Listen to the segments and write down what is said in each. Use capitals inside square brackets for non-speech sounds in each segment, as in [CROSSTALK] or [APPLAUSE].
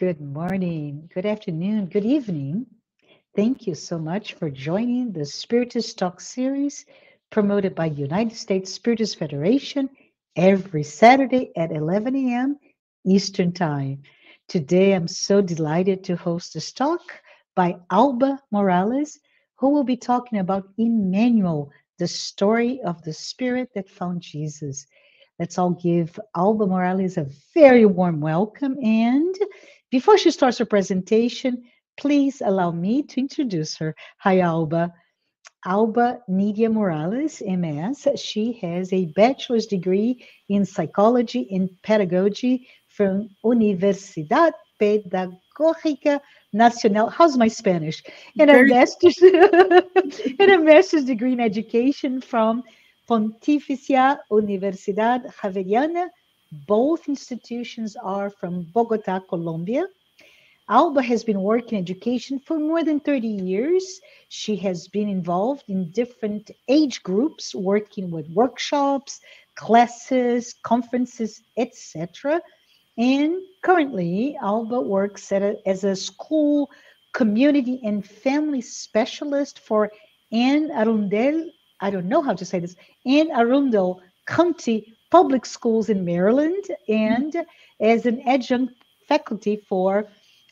Good morning, good afternoon, good evening. Thank you so much for joining the Spiritist Talk series promoted by United States Spiritist Federation every Saturday at 11 a.m. Eastern Time. Today, I'm so delighted to host this talk by Alba Morales, who will be talking about Emmanuel, the story of the Spirit that found Jesus. Let's all give Alba Morales a very warm welcome. And before she starts her presentation, please allow me to introduce her. Hi, Alba. Alba Nydia Morales, MS. She has a bachelor's degree in psychology and pedagogy from Universidad Pedagógica Nacional. How's my Spanish? And a master's [LAUGHS] and a master's degree in education from Pontificia Universidad Javeriana. Both institutions are from Bogota, Colombia. Alba has been working in education for more than 30 years. She has been involved in different age groups, working with workshops, classes, conferences, etc. And currently, Alba works a, as a school community and family specialist for Anne Arundel. I don't know how to say this. Anne Arundel County Public Schools in Maryland, mm-hmm. and as an adjunct faculty for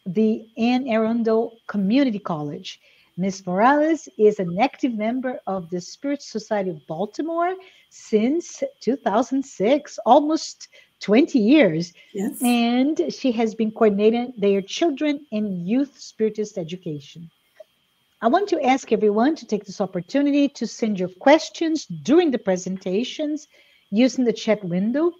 the Anne Arundel Community College. Ms. Morales is an active member of the Spirit Society of Baltimore since 2006, almost 20 years. Yes. And she has been coordinating their children and youth spiritist education. I want to ask everyone to take this opportunity to send your questions during the presentations using the chat window.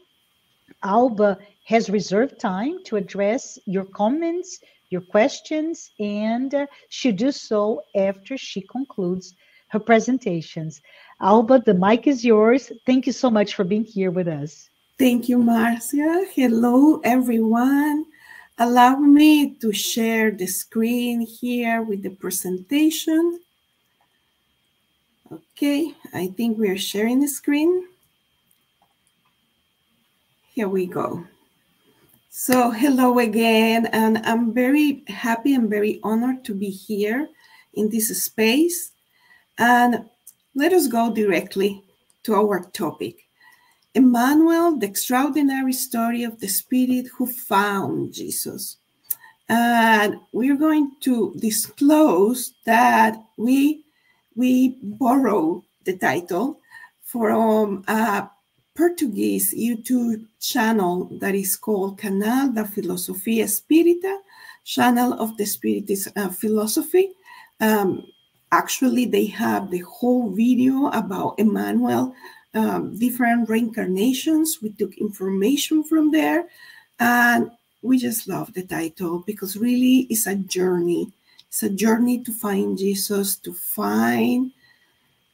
Alba has reserved time to address your comments, your questions, and uh, she'll do so after she concludes her presentations. Alba, the mic is yours. Thank you so much for being here with us. Thank you, Marcia. Hello, everyone. Allow me to share the screen here with the presentation. Okay, I think we are sharing the screen. Here we go. So hello again, and I'm very happy and very honored to be here in this space. And let us go directly to our topic. Emmanuel, the extraordinary story of the Spirit who found Jesus. And we're going to disclose that we, we borrow the title from a Portuguese YouTube channel that is called Canal da Filosofia Espírita, Channel of the Spiritist uh, Philosophy. Um, actually, they have the whole video about Emmanuel, um, different reincarnations. We took information from there, and we just love the title because really it's a journey. It's a journey to find Jesus, to find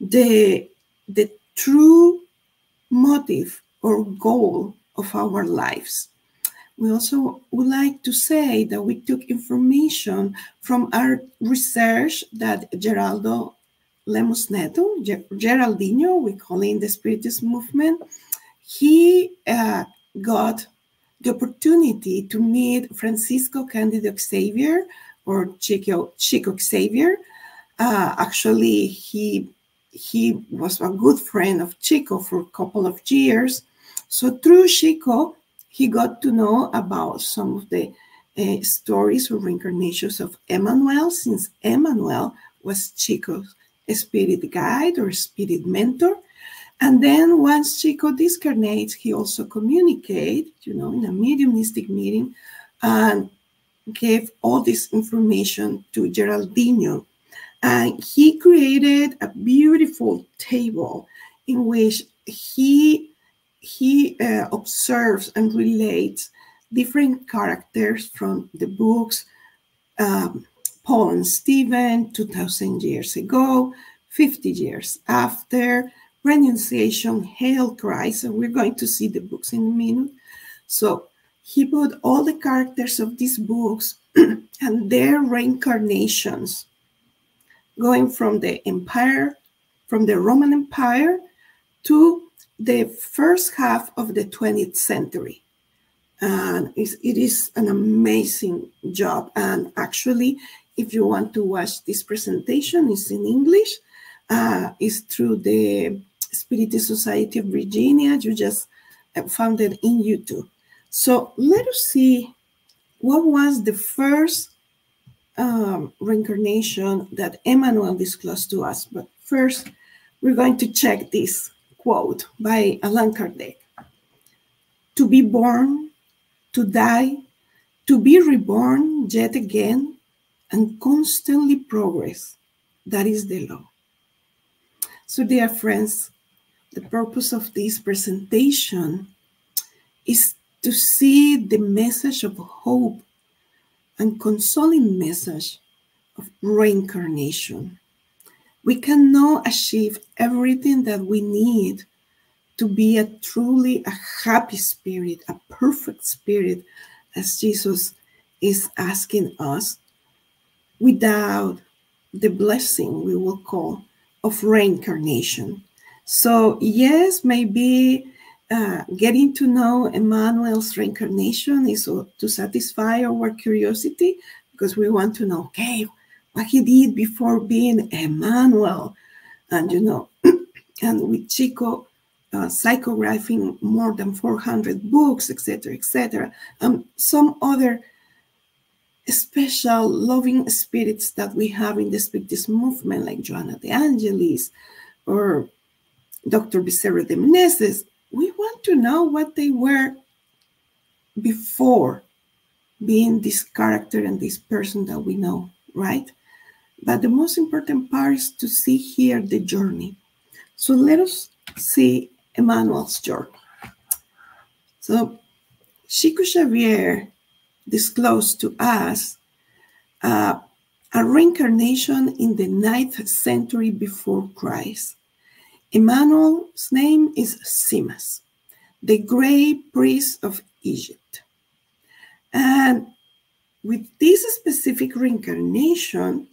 the the true motive or goal of our lives. We also would like to say that we took information from our research that Geraldo Lemos Neto, Geraldinho, we call him the Spiritist movement, he uh, got the opportunity to meet Francisco Candido Xavier or Chico, Chico Xavier. Uh, actually, he he was a good friend of Chico for a couple of years. So through Chico, he got to know about some of the uh, stories or reincarnations of Emmanuel, since Emmanuel was Chico's spirit guide or spirit mentor. And then once Chico discarnates, he also communicated, you know, in a mediumistic meeting and gave all this information to Geraldinho, and he created a beautiful table in which he he uh, observes and relates different characters from the books um, Paul and Stephen, 2000 years ago, 50 years after, Renunciation, Hail Christ, and we're going to see the books in a minute. So he put all the characters of these books [CLEARS THROAT] and their reincarnations going from the empire, from the Roman Empire to the first half of the 20th century. and it is an amazing job. And actually, if you want to watch this presentation, it's in English. Uh, it's through the Spiritist Society of Virginia. You just uh, found it in YouTube. So let us see what was the first um, reincarnation that Emmanuel disclosed to us. But first, we're going to check this quote by Allan Kardec. To be born, to die, to be reborn yet again, and constantly progress. That is the law. So, dear friends, the purpose of this presentation is to see the message of hope and consoling message of reincarnation. We cannot achieve everything that we need to be a truly a happy spirit, a perfect spirit, as Jesus is asking us, without the blessing we will call of reincarnation. So, yes, maybe uh, getting to know Emmanuel's reincarnation is to satisfy our curiosity because we want to know, okay, what he did before being Emmanuel. And, you know, [CLEARS THROAT] and with Chico uh, psychographing more than 400 books, etc., etc., and some other special loving spirits that we have in the Spiritist movement, like Joanna de Angelis or Dr. Bezerra de Menezes, to know what they were before being this character and this person that we know, right? But the most important part is to see here the journey. So let us see Emmanuel's journey. So Chico Xavier disclosed to us uh, a reincarnation in the ninth century before Christ. Emmanuel's name is Simas, the great priest of Egypt. And with this specific reincarnation,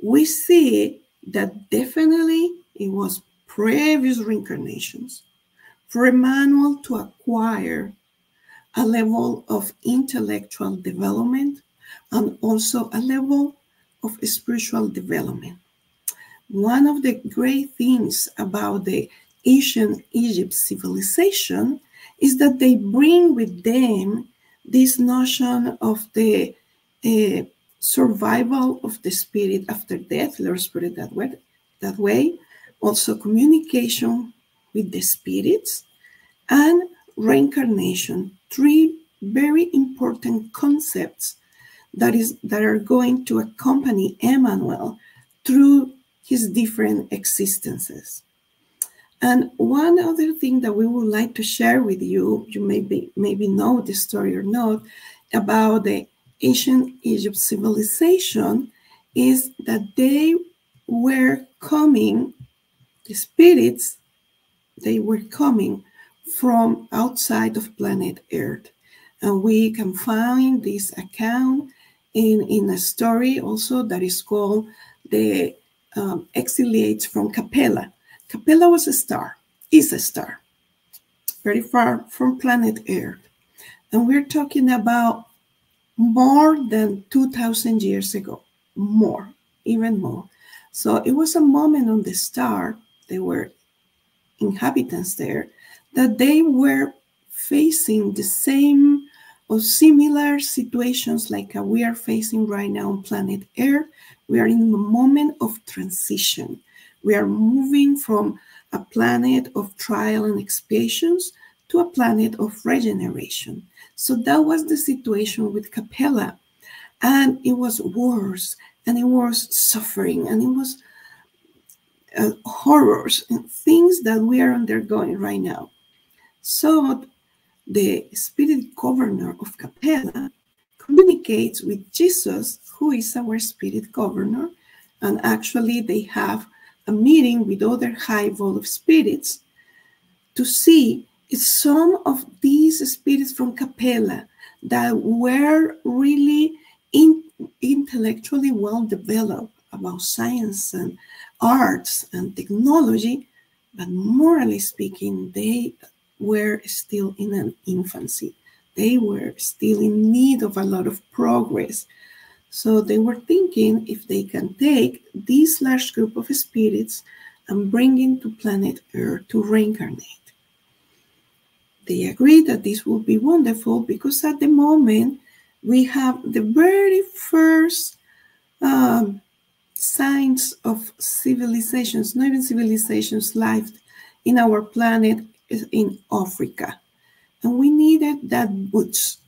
we see that definitely it was previous reincarnations for Emmanuel to acquire a level of intellectual development and also a level of spiritual development. One of the great things about the ancient Egypt civilization is that they bring with them this notion of the uh, survival of the spirit after death, Lord Spirit that way, that way, also communication with the spirits, and reincarnation. Three very important concepts that is that are going to accompany Emmanuel through his different existences. And one other thing that we would like to share with you, you maybe maybe know the story or not, about the ancient Egypt civilization is that they were coming, the spirits, they were coming from outside of planet Earth. And we can find this account in, in a story also that is called the um, Exiliates from Capella. Capella was a star, is a star, very far from planet Earth. And we're talking about more than 2,000 years ago, more, even more. So it was a moment on the star, there were inhabitants there, that they were facing the same or similar situations like we are facing right now on planet Earth. We are in a moment of transition. We are moving from a planet of trial and expiations to a planet of regeneration. So that was the situation with Capella. And it was worse, and it was suffering, and it was uh, horrors and things that we are undergoing right now. So the spirit governor of Capella communicates with Jesus, who is our spirit governor, and actually they have a meeting with other high vol of spirits to see some of these spirits from Capella that were really in, intellectually well developed about science and arts and technology, but morally speaking, they were still in an infancy. they were still in need of a lot of progress. So they were thinking if they can take this large group of spirits and bring into planet Earth to reincarnate. They agreed that this would be wonderful because at the moment we have the very first um, signs of civilizations, not even civilizations, life in our planet in Africa. And we needed that boost,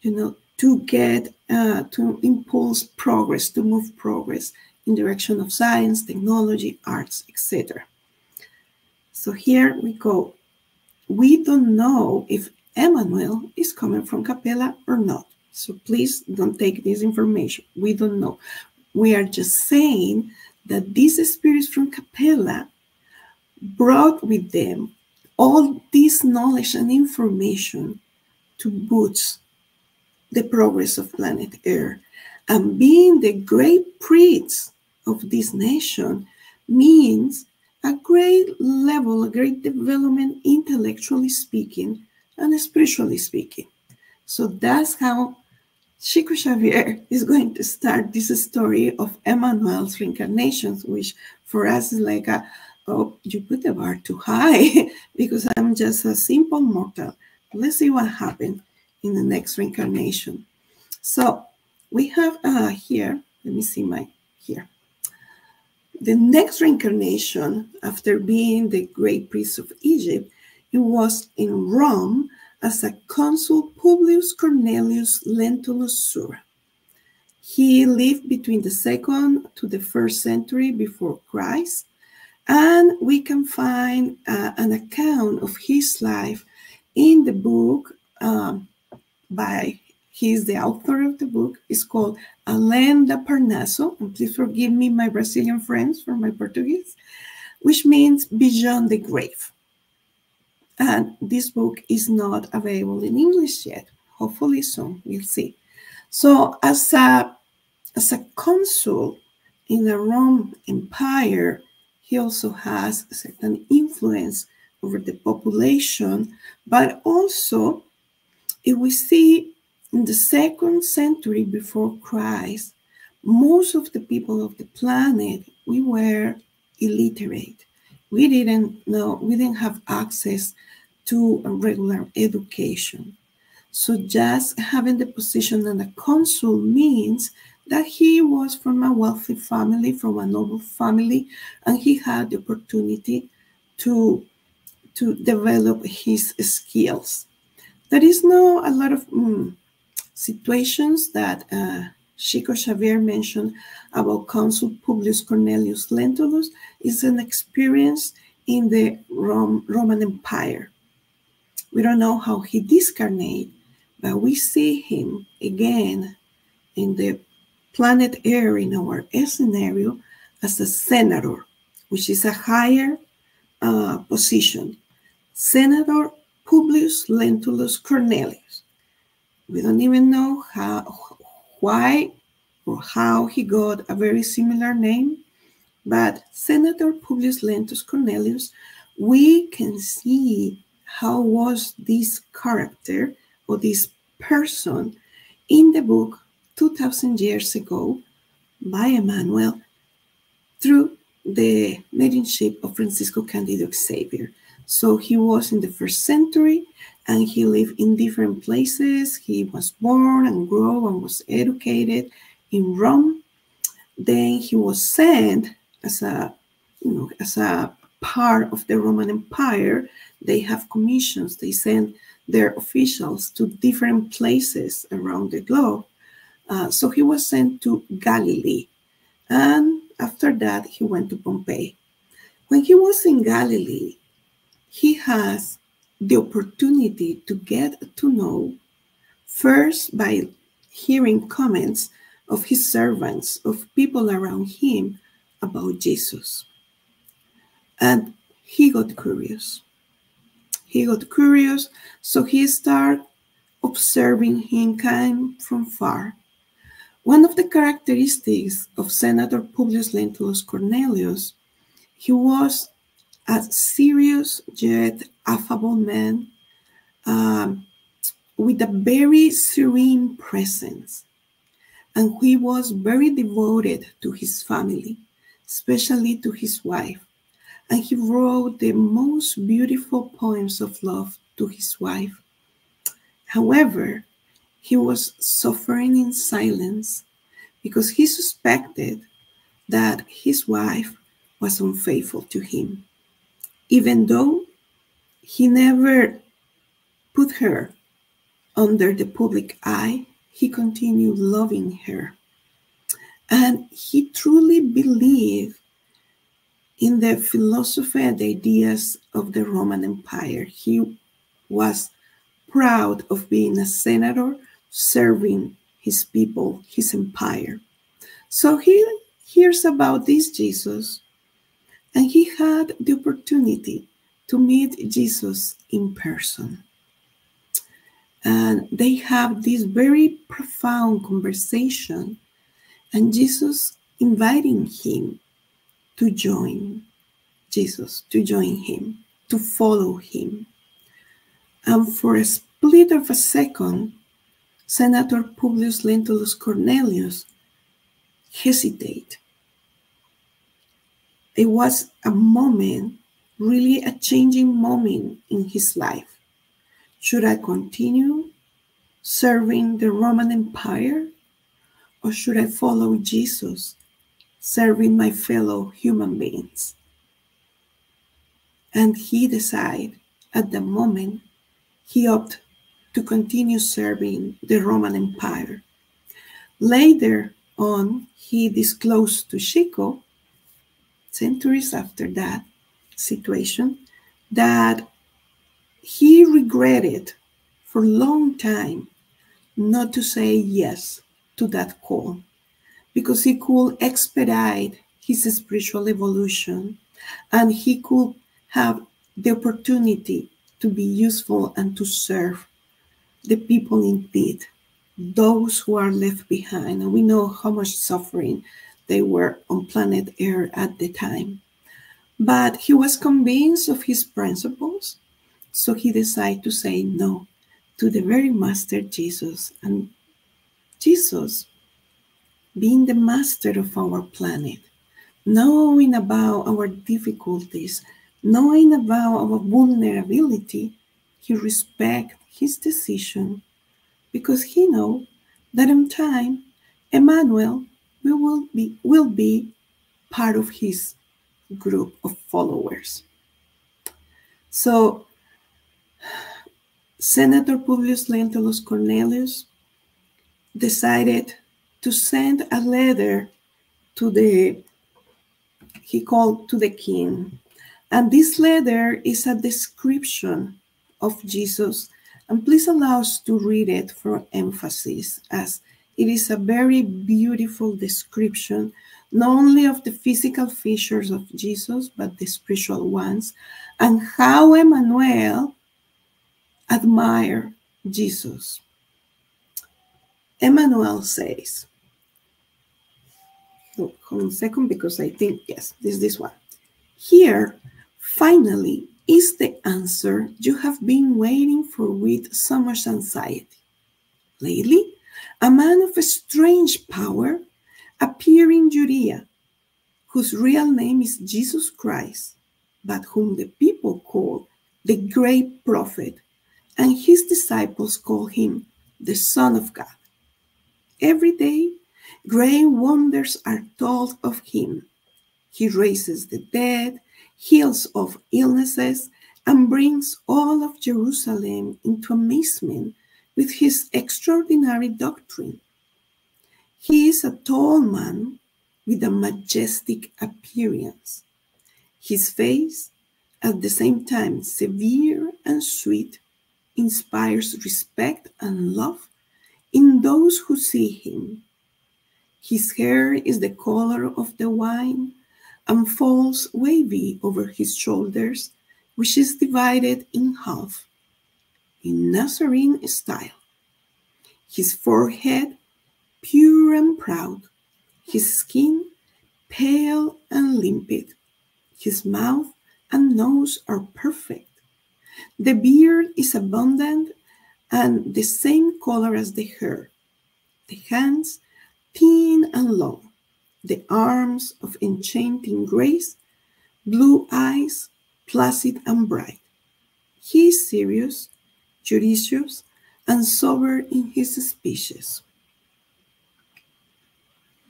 you know, to get, uh, to impulse progress, to move progress in direction of science, technology, arts, etc. So here we go. We don't know if Emmanuel is coming from Capella or not. So please don't take this information. We don't know. We are just saying that these spirits from Capella brought with them all this knowledge and information to boost the progress of planet Earth. And being the great priests of this nation means a great level, a great development, intellectually speaking and spiritually speaking. So that's how Chico Xavier is going to start this story of Emmanuel's reincarnations, which for us is like a, oh, you put the bar too high [LAUGHS] because I'm just a simple mortal. Let's see what happens in the next reincarnation. So we have uh, here, let me see my here. The next reincarnation, after being the great priest of Egypt, he was in Rome as a consul Publius Cornelius Lentulus Sura. He lived between the second to the first century before Christ, and we can find uh, an account of his life in the book um, by he's the author of the book. It's called Além da Parnaso, and please forgive me, my Brazilian friends, for my Portuguese, which means beyond the grave. And this book is not available in English yet. Hopefully soon, we'll see. So as a, as a consul in the Rome Empire, he also has a certain influence over the population, but also if we see in the second century before Christ, most of the people of the planet, we were illiterate we didn't know, we didn't have access to regular education. So just having the position of a consul means that he was from a wealthy family, from a noble family, and he had the opportunity to, to develop his skills. There is no a lot of mm, situations that uh, Chico Xavier mentioned about Consul Publius Cornelius Lentulus is an experience in the Roman Empire. We don't know how he discarnate, but we see him again in the planet Air in our scenario as a senator, which is a higher uh, position. Senator Publius Lentulus Cornelius. We don't even know how, why or how he got a very similar name, but Senator Publius Lentulus Cornelius, we can see how was this character or this person in the book 2000 years ago by Emmanuel through the mediumship of Francisco Candido Xavier. So he was in the first century and he lived in different places. He was born and grew and was educated in Rome. Then he was sent as a, you know, as a part of the Roman Empire. They have commissions. They send their officials to different places around the globe. Uh, so he was sent to Galilee. And after that, he went to Pompeii. When he was in Galilee, he has the opportunity to get to know first by hearing comments of his servants, of people around him about Jesus. And he got curious. He got curious, so he started observing him kind from far. One of the characteristics of Senator Publius Lentulus Cornelius, he was a serious yet affable man, um, with a very serene presence. And he was very devoted to his family, especially to his wife. And he wrote the most beautiful poems of love to his wife. However, he was suffering in silence because he suspected that his wife was unfaithful to him, even though he never put her under the public eye, he continued loving her. And he truly believed in the philosophy and ideas of the Roman Empire. He was proud of being a senator serving his people, his empire. So he hears about this Jesus, and he had the opportunity to meet Jesus in person. And they have this very profound conversation, and Jesus inviting him to join Jesus, to join him, to follow him. And for a split of a second, Senator Publius Lentulus Cornelius hesitate. It was a moment, really a changing moment in his life. Should I continue serving the Roman Empire or should I follow Jesus, serving my fellow human beings? And he decided at the moment he opted to continue serving the Roman Empire. Later on, he disclosed to Chico, centuries after that situation, that he regretted for a long time not to say yes to that call because he could expedite his spiritual evolution and he could have the opportunity to be useful and to serve the people in need, those who are left behind. And we know how much suffering they were on planet Earth at the time. But he was convinced of his principles, so he decided to say no to the very master Jesus. And Jesus, being the master of our planet, knowing about our difficulties, knowing about our vulnerability, he respect his decision because he know that in time Emmanuel will be, will be part of his group of followers. So Senator Publius Lentulus Cornelius decided to send a letter to the he called to the king and this letter is a description of Jesus and please allow us to read it for emphasis, as it is a very beautiful description, not only of the physical features of Jesus, but the spiritual ones, and how Emmanuel admired Jesus. Emmanuel says, oh, hold on a second, because I think, yes, this this one. Here, finally, is the answer you have been waiting for with so much anxiety. Lately, a man of a strange power appeared in Judea, whose real name is Jesus Christ, but whom the people call the great prophet, and his disciples call him the Son of God. Every day, great wonders are told of him. He raises the dead, heals of illnesses, and brings all of Jerusalem into amazement with his extraordinary doctrine. He is a tall man with a majestic appearance. His face, at the same time severe and sweet, inspires respect and love in those who see him. His hair is the color of the wine and falls wavy over his shoulders, which is divided in half in Nazarene style. His forehead pure and proud, his skin pale and limpid, his mouth and nose are perfect. The beard is abundant and the same color as the hair, the hands thin and long, the arms of enchanting grace, blue eyes placid and bright. He is serious, judicious, and sober in his speeches.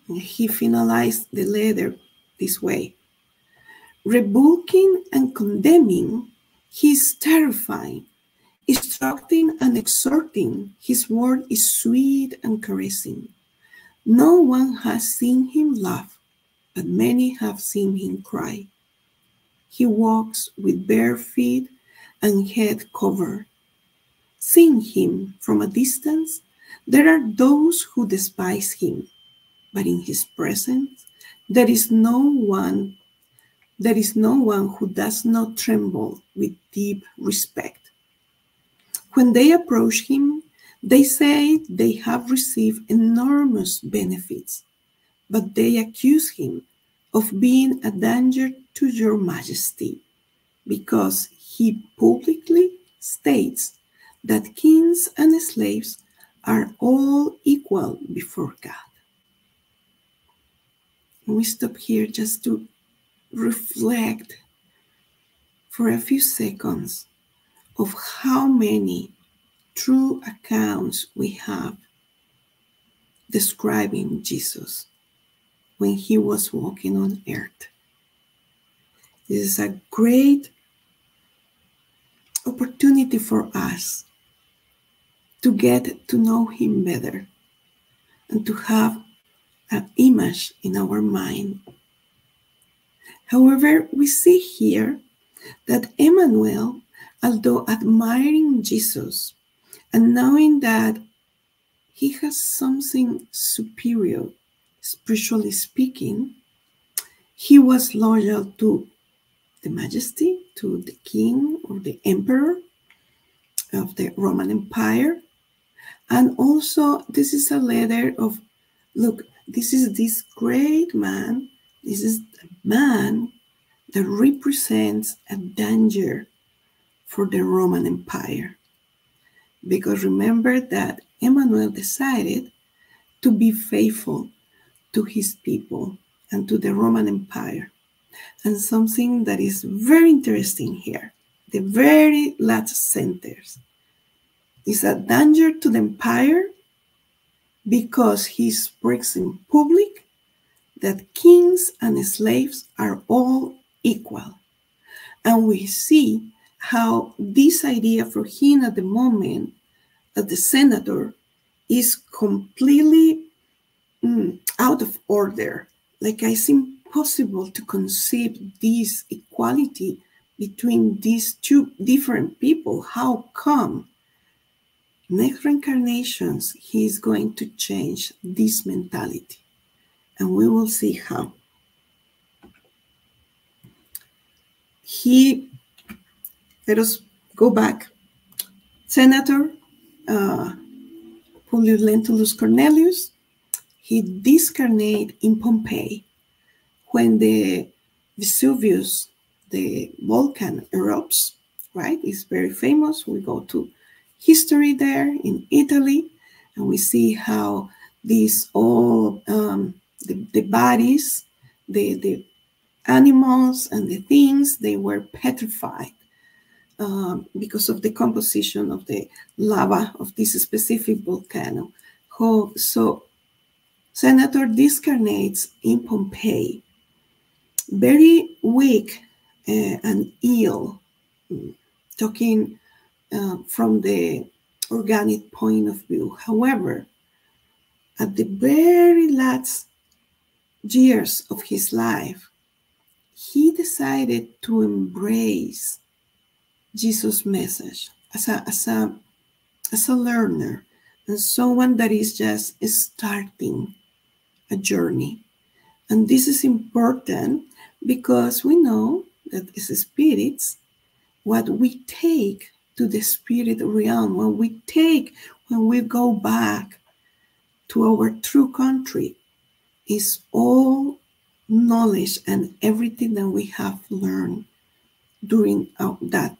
He finalized the letter this way Rebuking and condemning, he is terrifying. Instructing and exhorting, his word is sweet and caressing. No one has seen him laugh, but many have seen him cry. He walks with bare feet and head covered. Seeing him from a distance, there are those who despise him, but in his presence, there is no one there is no one who does not tremble with deep respect. When they approach him, they say they have received enormous benefits, but they accuse him of being a danger to your majesty because he publicly states that kings and slaves are all equal before God. We stop here just to reflect for a few seconds of how many true accounts we have describing Jesus when he was walking on earth. This is a great opportunity for us to get to know him better and to have an image in our mind However, we see here that Emmanuel, although admiring Jesus and knowing that he has something superior, spiritually speaking, he was loyal to the majesty, to the king or the emperor of the Roman Empire. And also, this is a letter of look, this is this great man this is a man that represents a danger for the Roman Empire. Because remember that Emmanuel decided to be faithful to his people and to the Roman Empire. And something that is very interesting here, the very last sentence, is a danger to the empire because he speaks in public that kings and slaves are all equal. And we see how this idea for him at the moment, that the senator, is completely mm, out of order. Like it's impossible to conceive this equality between these two different people. How come? Next reincarnations, he is going to change this mentality and we will see how. He, let us go back. Senator uh, Publius Lentulus Cornelius, he discarnate in Pompeii when the Vesuvius, the volcano, erupts, right? It's very famous. We go to history there in Italy, and we see how these all um, the, the bodies, the, the animals and the things, they were petrified um, because of the composition of the lava of this specific volcano. So Senator discarnates in Pompeii, very weak uh, and ill, talking uh, from the organic point of view. However, at the very last years of his life, he decided to embrace Jesus' message as a, as a, as a learner and someone that is just starting a journey. And this is important because we know that as spirits, what we take to the spirit realm, when we take, when we go back to our true country, is all knowledge and everything that we have learned during uh, that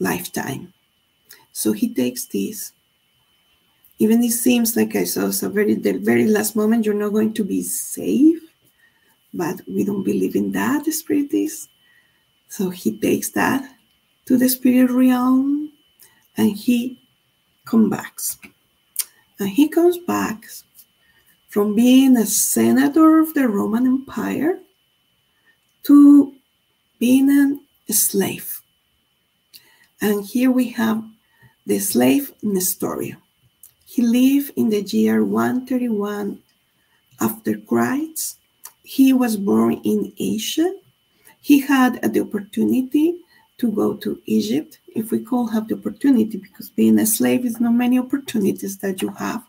lifetime. So he takes this even it seems like I saw so very the very last moment you're not going to be safe, but we don't believe in that. The spirit is, so he takes that to the spirit realm, and he comes back, and he comes back from being a senator of the Roman Empire to being a slave. And here we have the slave Nestorio. He lived in the year 131 after Christ. He was born in Asia. He had the opportunity to go to Egypt, if we could have the opportunity, because being a slave is not many opportunities that you have.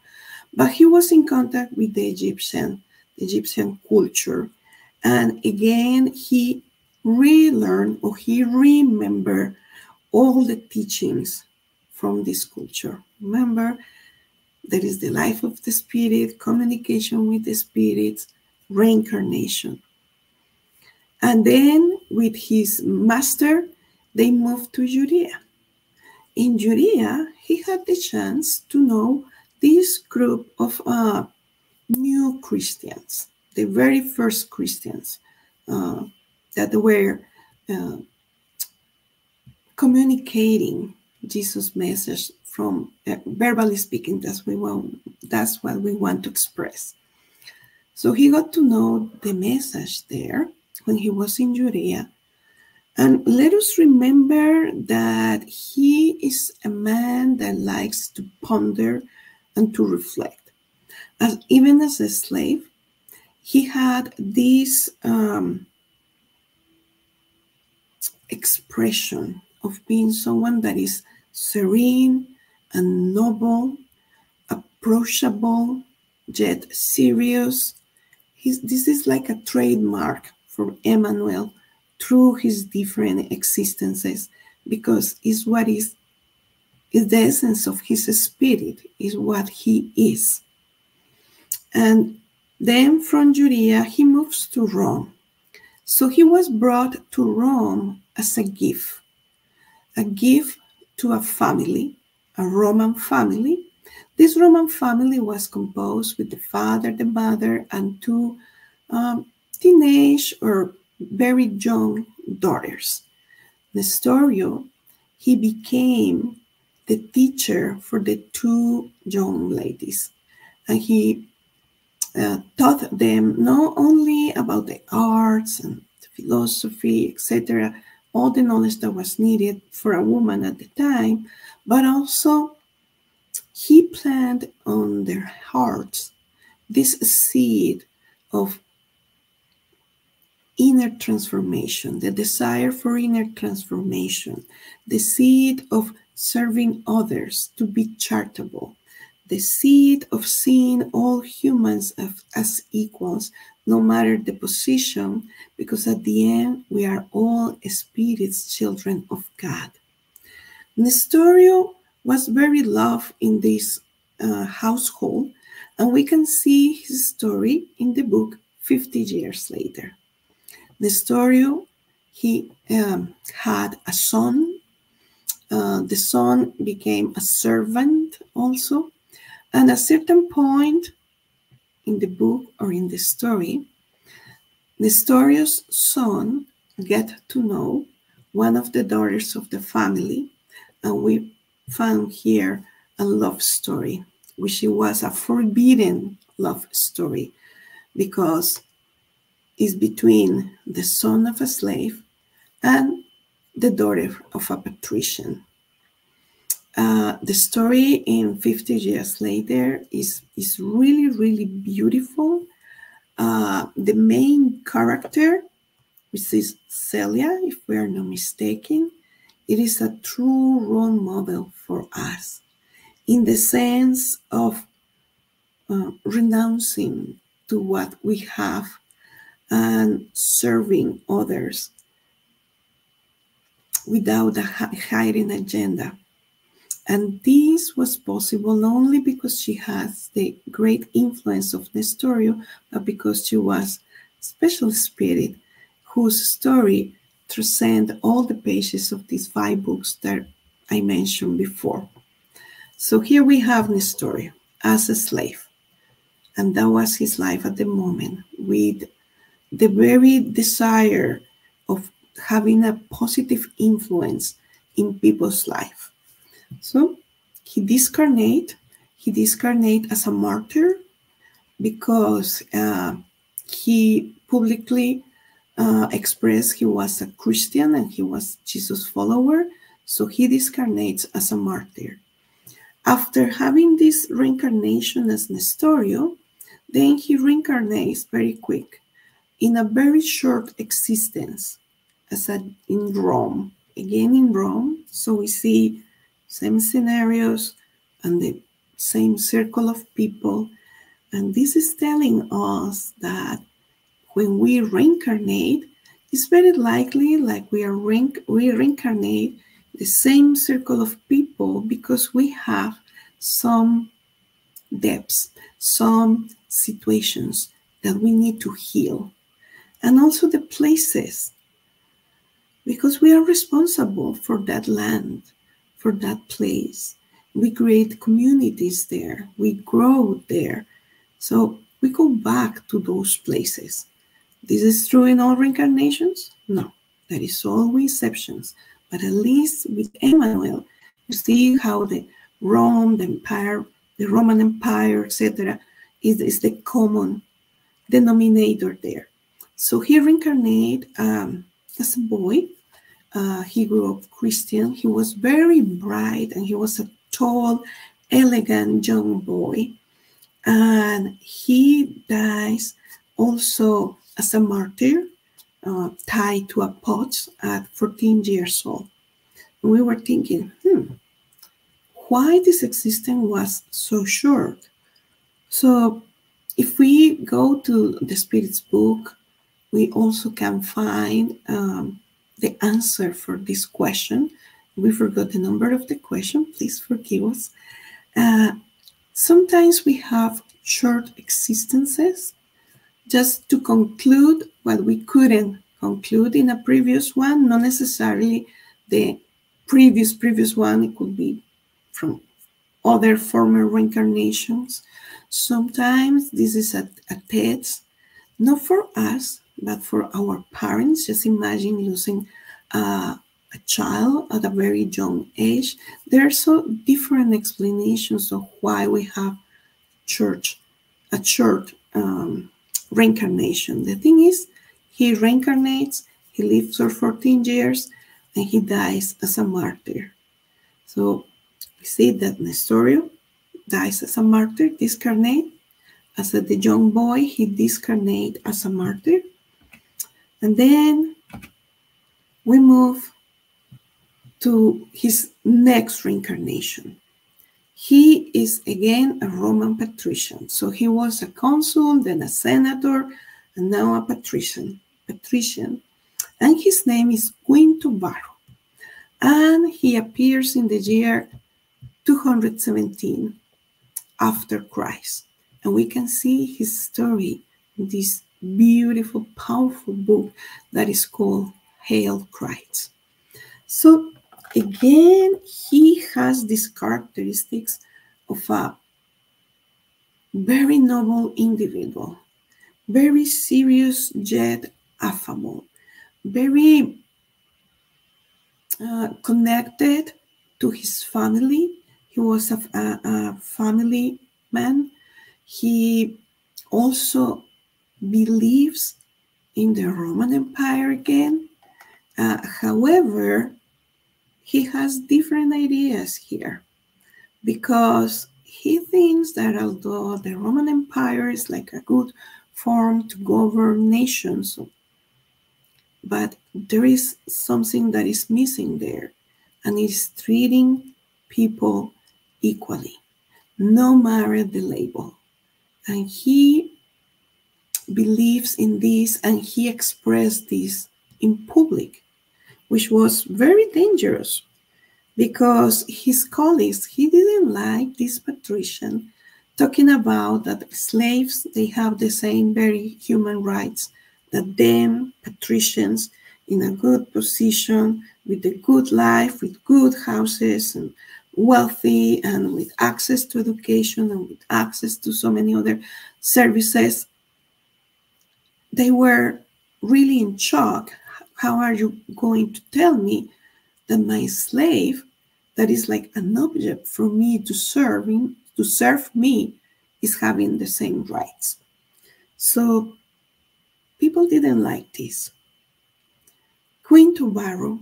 But he was in contact with the Egyptian, the Egyptian culture. And again, he relearned or he remembered all the teachings from this culture. Remember, there is the life of the spirit, communication with the spirits, reincarnation. And then with his master, they moved to Judea. In Judea, he had the chance to know this group of uh, new Christians, the very first Christians uh, that were uh, communicating Jesus' message from uh, verbally speaking. That's we want. That's what we want to express. So he got to know the message there when he was in Judea. And let us remember that he is a man that likes to ponder and to reflect. As even as a slave, he had this um, expression of being someone that is serene and noble, approachable, yet serious. He's, this is like a trademark for Emmanuel through his different existences because it's what is is the essence of his spirit, is what he is. And then from Judea, he moves to Rome. So he was brought to Rome as a gift, a gift to a family a Roman family. This Roman family was composed with the father, the mother, and two um, teenage or very young daughters. Nestorio, he became the teacher for the two young ladies. And he uh, taught them not only about the arts and philosophy, etc., all the knowledge that was needed for a woman at the time, but also he planted on their hearts this seed of inner transformation, the desire for inner transformation, the seed of serving others to be charitable, the seed of seeing all humans as, equals, no matter the position, because at the end we are all spirits, children of God. Nestorio was very loved in this uh, household, and we can see his story in the book 50 years later. Nestorio, he um, had a son. Uh, the son became a servant also. And at a certain point in the book or in the story, Nestorio's son get to know one of the daughters of the family and we found here a love story, which was a forbidden love story because it's between the son of a slave and the daughter of a patrician. Uh, the story in 50 years later is, is really, really beautiful. Uh, the main character, which is Celia, if we are not mistaken, it is a true role model for us in the sense of uh, renouncing to what we have and serving others without a hiding agenda. And this was possible only because she has the great influence of Nestorio, but because she was special spirit whose story transcends all the pages of these five books that I mentioned before. So here we have Nestorio. as a slave. And that was his life at the moment, with the very desire of having a positive influence in people's life. So he discarnate, he discarnate as a martyr because uh, he publicly uh, expressed he was a Christian and he was Jesus follower. So he discarnates as a martyr. After having this reincarnation as Nestorio, then he reincarnates very quick in a very short existence as a, in Rome, again in Rome. So we see same scenarios and the same circle of people. And this is telling us that when we reincarnate, it's very likely like we are re- we reincarnate the same circle of people because we have some depths, some situations that we need to heal, and also the places because we are responsible for that land, for that place. We create communities there, we grow there. So we go back to those places. This is true in all reincarnations? No, there is always exceptions. But at least with Emmanuel, you see how the Rome, the empire, the Roman Empire, etc., is, is the common denominator there. So he reincarnated um, as a boy uh, he grew up Christian. He was very bright and he was a tall, elegant young boy. And he dies also as a martyr, uh, tied to a pot at 14 years old. And we were thinking, hmm, why this existence was so short? So if we go to the Spirit's book, we also can find um, the answer for this question. We forgot the number of the question. Please forgive us. Uh, sometimes we have short existences just to conclude what we couldn't conclude in a previous one, not necessarily the previous previous one. It could be from other former reincarnations. Sometimes this is a, a test, not for us, but for our parents, just imagine losing uh, a child at a very young age. There are so different explanations of why we have church, a short um, reincarnation. The thing is, he reincarnates, he lives for 14 years, and he dies as a martyr. So we see that Nestorio dies as a martyr, discarnate. As a the young boy, he discarnate as a martyr. And then we move to his next reincarnation. He is again a Roman patrician. So he was a consul, then a senator, and now a patrician. Patrician, and his name is Quinto Varro. And he appears in the year 217 after Christ. And we can see his story in this beautiful, powerful book that is called Hail Christ. So again, he has these characteristics of a very noble individual, very serious yet affable, very uh, connected to his family. He was a, a, a family man. He also believes in the Roman Empire again. Uh, however, he has different ideas here because he thinks that although the Roman Empire is like a good form to govern nations, but there is something that is missing there, and is treating people equally, no matter the label. And he believes in this and he expressed this in public, which was very dangerous because his colleagues, he didn't like this patrician talking about that slaves, they have the same very human rights that them, patricians, in a good position, with a good life, with good houses and wealthy and with access to education and with access to so many other services, they were really in shock. How are you going to tell me that my slave, that is like an object for me to serve him, to serve me, is having the same rights? So people didn't like this. Quinto Varro,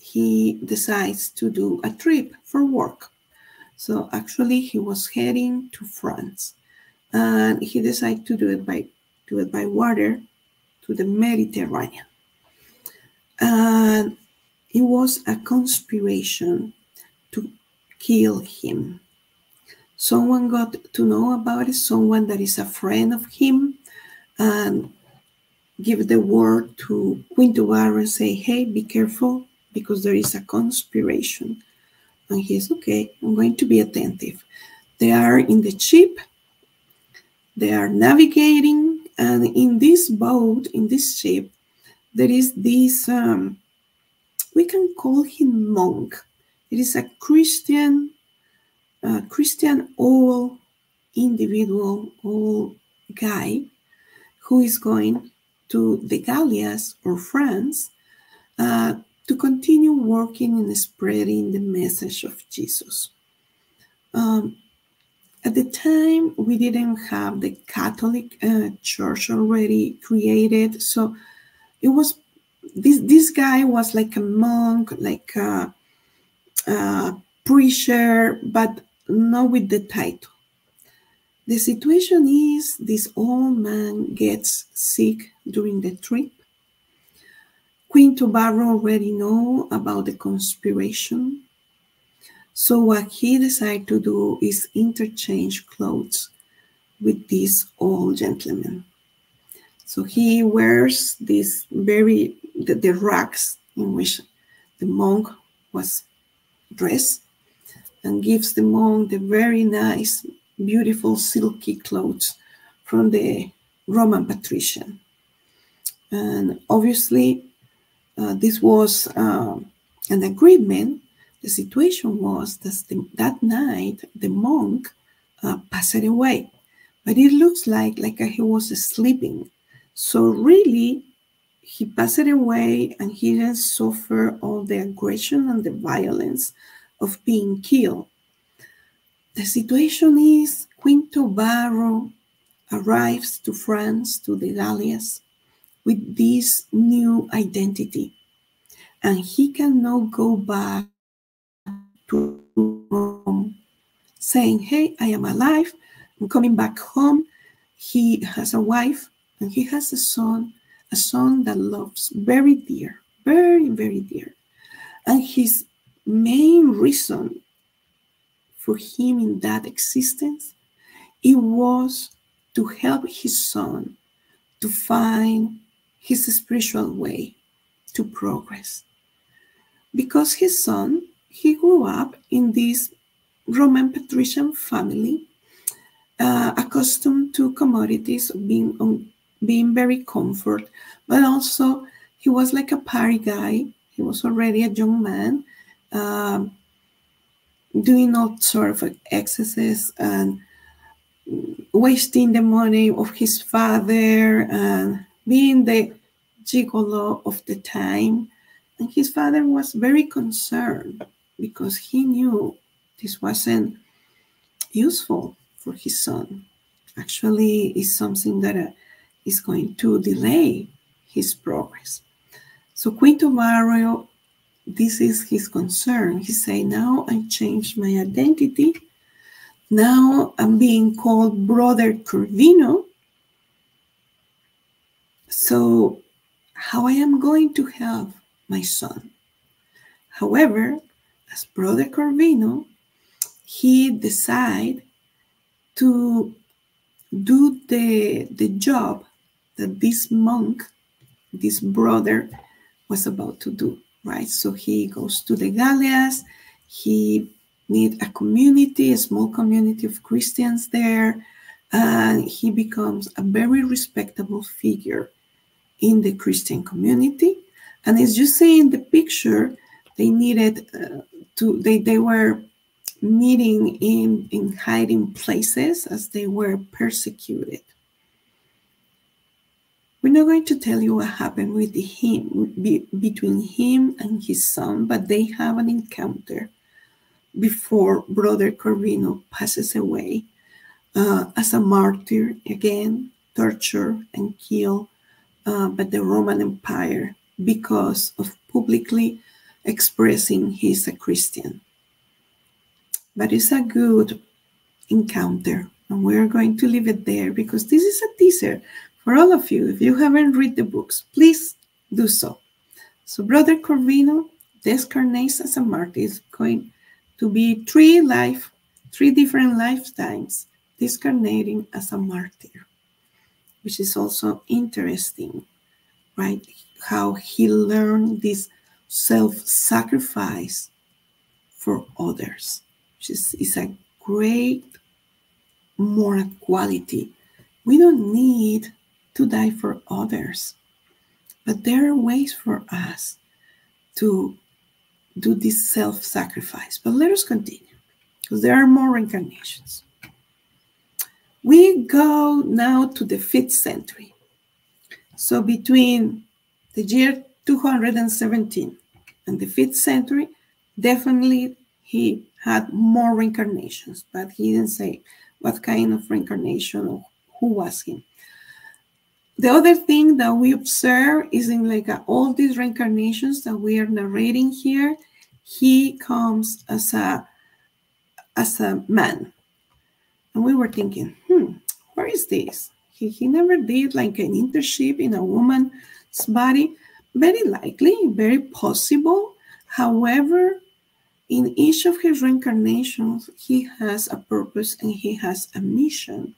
he decides to do a trip for work. So actually he was heading to France and he decided to do it by do it by water the Mediterranean. And it was a conspiration to kill him. Someone got to know about it, someone that is a friend of him, and give the word to Quinto Varro and say, hey, be careful because there is a conspiration. And he is okay, I'm going to be attentive. They are in the ship, they are navigating, and in this boat, in this ship, there is this, um, we can call him monk. It is a Christian, uh, Christian old individual, old guy who is going to the Gallias or France uh, to continue working and spreading the message of Jesus. Um, at the time, we didn't have the Catholic uh, Church already created, so it was this this guy was like a monk, like a, a preacher, but not with the title. The situation is this old man gets sick during the trip. Quinto Varro already know about the conspiration. So what he decided to do is interchange clothes with this old gentleman. So he wears this very the, the rags in which the monk was dressed and gives the monk the very nice beautiful silky clothes from the Roman patrician. And obviously, uh, this was uh, an agreement. The situation was that the, that night the monk uh, passed away, but it looks like like he was sleeping. So really, he passed away, and he didn't suffer all the aggression and the violence of being killed. The situation is Quinto Varro arrives to France, to the Gallias, with this new identity. And he cannot go back saying, Hey, I am alive. I'm coming back home. He has a wife and he has a son, a son that loves very dear, very, very dear. And his main reason for him in that existence, it was to help his son to find his spiritual way to progress. Because his son, he grew up in this Roman patrician family, uh, accustomed to commodities, being being very comfort, but also he was like a party guy. He was already a young man, um, doing all sort of excesses and wasting the money of his father and being the gigolo of the time. And his father was very concerned because he knew this wasn't useful for his son. Actually, it's something that uh, is going to delay his progress. So Quinto Varro this is his concern. He say, now I changed my identity. Now I'm being called Brother Corvino. So how I am going to help my son? However, as Brother Corvino, he decide to do the, the job that this monk, this brother, was about to do right? So he goes to the Gallias. He need a community, a small community of Christians there, and he becomes a very respectable figure in the Christian community. And as you see in the picture, they needed uh, to they they were meeting in, in hiding places as they were persecuted. We're not going to tell you what happened with him be, between him and his son, but they have an encounter before Brother Corvino passes away uh, as a martyr again, tortured and killed uh, by the Roman Empire because of publicly expressing he's a Christian. But it's a good encounter, and we're going to leave it there because this is a teaser for all of you. If you haven't read the books, please do so. So, Brother Corvino discarnates as a martyr is going to be three life, three different lifetimes discarnating as a martyr, which is also interesting, right? How he learned this self-sacrifice for others, is, is a great moral quality. We don't need to die for others. But there are ways for us to do this self sacrifice. But let us continue because there are more incarnations. We go now to the fifth century. So between the year 217 and the fifth century, definitely he had more reincarnations, but he didn't say what kind of reincarnation or who was he. The other thing that we observe is in like all these reincarnations that we are narrating here, he comes as a as a man. And we were thinking, hmm, where is this? He, he never did like an internship in a woman's body. Very likely, very possible. However, in each of his reincarnations, he has a purpose and he has a mission.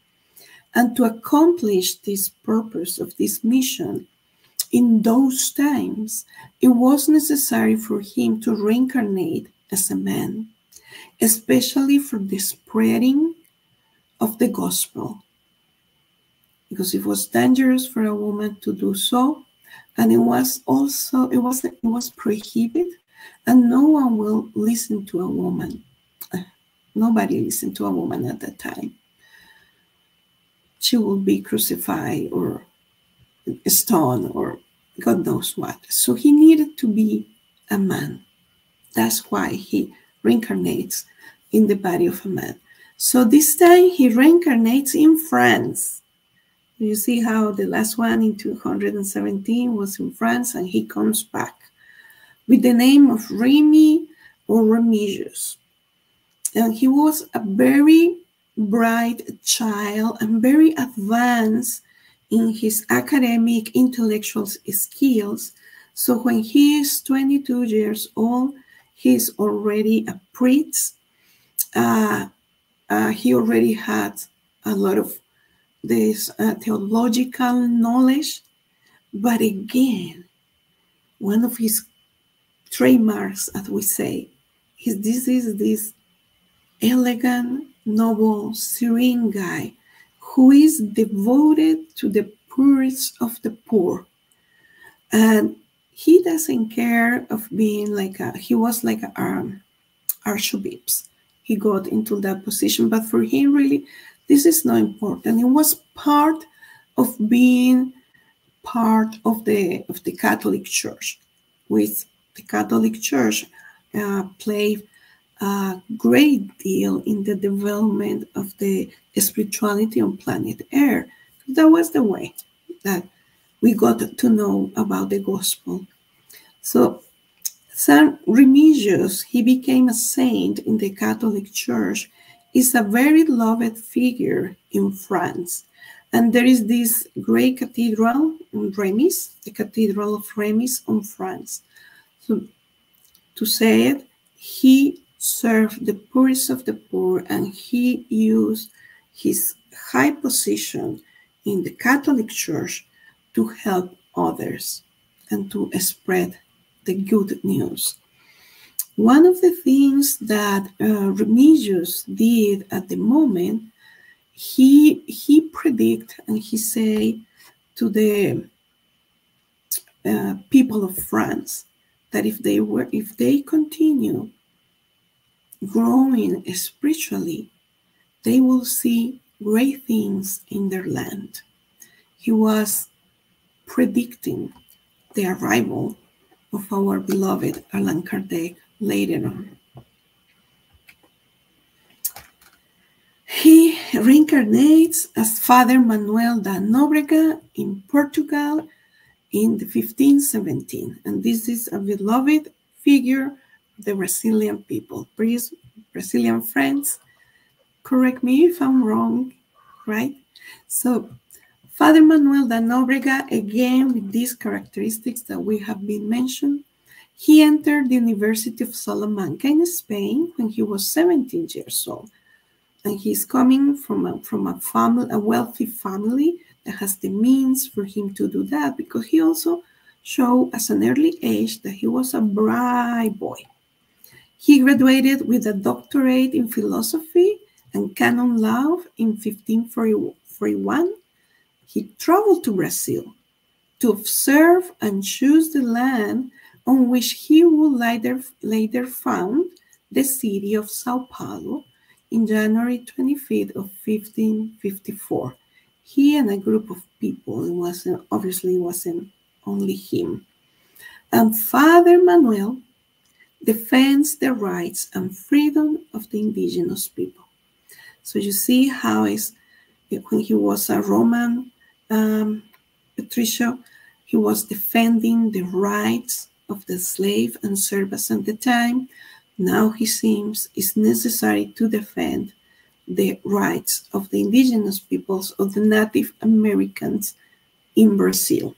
And to accomplish this purpose of this mission, in those times, it was necessary for him to reincarnate as a man, especially for the spreading of the gospel. Because it was dangerous for a woman to do so, and it was also it was it was prohibited, and no one will listen to a woman. [SIGHS] Nobody listened to a woman at that time she will be crucified or stoned or God knows what. So he needed to be a man. That's why he reincarnates in the body of a man. So this time he reincarnates in France. You see how the last one in 217 was in France and he comes back with the name of Remy or Remigius. And he was a very bright child and very advanced in his academic intellectual skills. So when he is 22 years old, he's already a priest. Uh, uh, he already had a lot of this uh, theological knowledge. But again, one of his trademarks, as we say, is this is this elegant noble, serene guy who is devoted to the poorest of the poor. And he doesn't care of being like a, he was like a um, archbishop. He got into that position, but for him, really, this is not important. It was part of being part of the of the Catholic Church, with the Catholic Church uh, played a great deal in the development of the spirituality on planet Earth. That was the way that we got to know about the gospel. So, Saint Remigius, he became a saint in the Catholic Church, is a very loved figure in France. And there is this great cathedral in Reims, the Cathedral of Reims in France. So, to say it, he served the poorest of the poor, and he used his high position in the Catholic Church to help others and to spread the good news. One of the things that uh, Remigius did at the moment, he he predict and he say to the uh, people of France that if they were if they continue growing spiritually, they will see great things in their land. He was predicting the arrival of our beloved Allan Kardec later on. He reincarnates as Father Manuel da Nóbrega in Portugal in the 1517. And this is a beloved figure of the Brazilian people. Please, Brazilian friends, correct me if I'm wrong, right? So Father Manuel da Nóbrega, again with these characteristics that we have been mentioned, he entered the University of Salamanca in Spain when he was 17 years old. And he's coming from a, from a family, a wealthy family that has the means for him to do that because he also showed at an early age that he was a bright boy. He graduated with a doctorate in philosophy and canon law in 1541 he traveled to Brazil to observe and choose the land on which he would later, later found the city of Sao Paulo in January 25th of 1554. He and a group of people, it wasn't obviously it wasn't only him. And Father Manuel defends the rights and freedom of the indigenous people. So you see how is when he was a Roman um, Patricia, he was defending the rights of the slave and servants at the time. Now he seems is necessary to defend the rights of the indigenous peoples of the Native Americans in Brazil.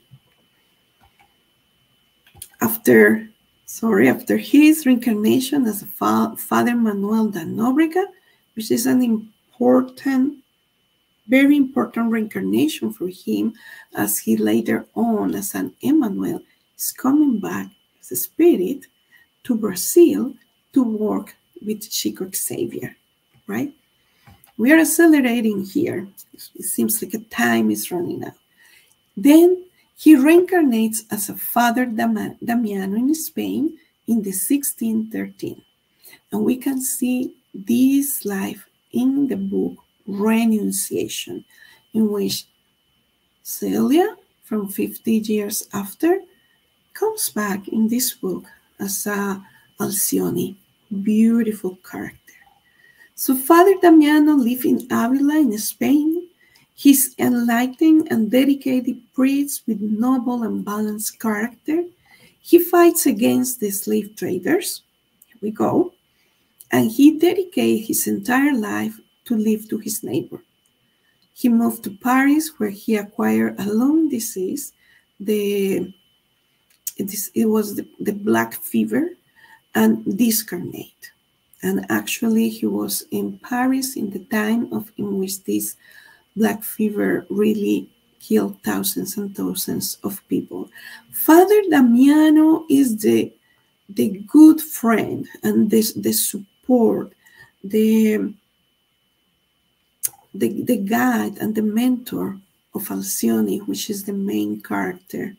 After, sorry, after his reincarnation as fa Father Manuel da Nóbrega, which is an important very important reincarnation for him as he later on as an Emmanuel is coming back spirit to Brazil to work with Chico Xavier, right? We are accelerating here. It seems like a time is running out. Then he reincarnates as a Father Damiano in Spain in the 1613. And we can see this life in the book renunciation, in which Celia, from 50 years after, comes back in this book as a Alcione, beautiful character. So Father Damiano lived in Avila in Spain. He's enlightened and dedicated priest with noble and balanced character. He fights against the slave traders. Here we go. And he dedicated his entire life to live to his neighbor. He moved to Paris, where he acquired a lung disease. The it, was the, the black fever and discarnate. And actually, he was in Paris in the time of in which this black fever really killed thousands and thousands of people. Father Damiano is the the good friend and this the support, the the, the guide and the mentor of Alcione, which is the main character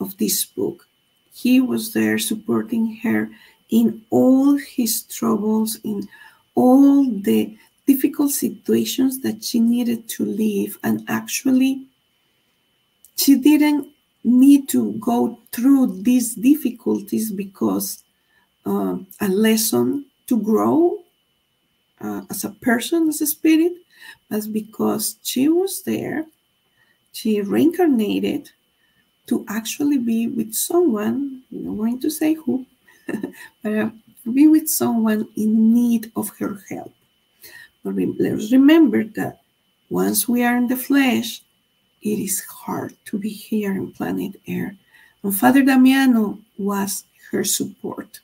of this book. He was there supporting her in all his troubles, in all the difficult situations that she needed to live. And actually, she didn't need to go through these difficulties because uh, a lesson to grow uh, as a person, as a spirit, was because she was there, she reincarnated to actually be with someone, I'm not going to say who, [LAUGHS] but uh, be with someone in need of her help. But let's remember that once we are in the flesh, it is hard to be here in planet Earth. And Father Damiano was her support.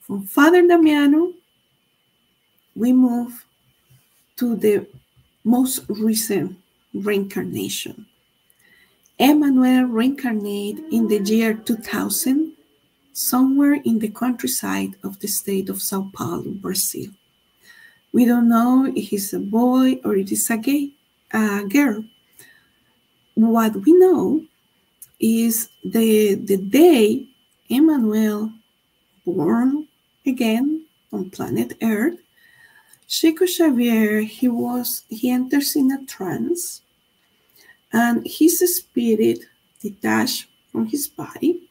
From Father Damiano, we move to the most recent reincarnation. Emmanuel reincarnated in the year 2000 somewhere in the countryside of the state of Sao Paulo, Brazil. We don't know if he's a boy or it is a gay a girl. What we know is the, the day Emmanuel born again on planet Earth, Chico Xavier, he was he enters in a trance and his spirit detached from his body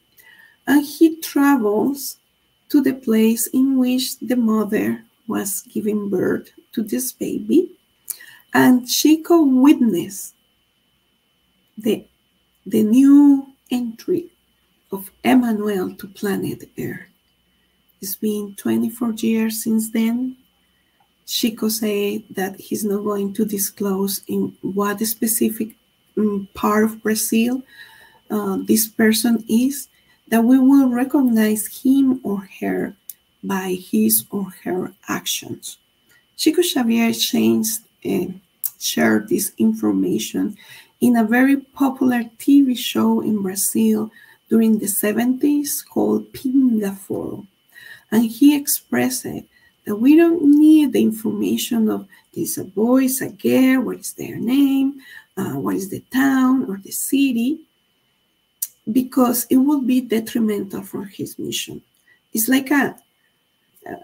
and he travels to the place in which the mother was giving birth to this baby and Chico witnessed the, the new entry of Emmanuel to planet Earth. It's been 24 years since then. Chico said that he's not going to disclose in what specific part of Brazil uh, this person is, that we will recognize him or her by his or her actions. Chico Xavier changed, uh, shared this information in a very popular TV show in Brazil during the 70s called Pinga. And he expressed that we don't need the information of this a boy, is a girl, what is their name, uh, what is the town or the city, because it will be detrimental for his mission. It's like a uh,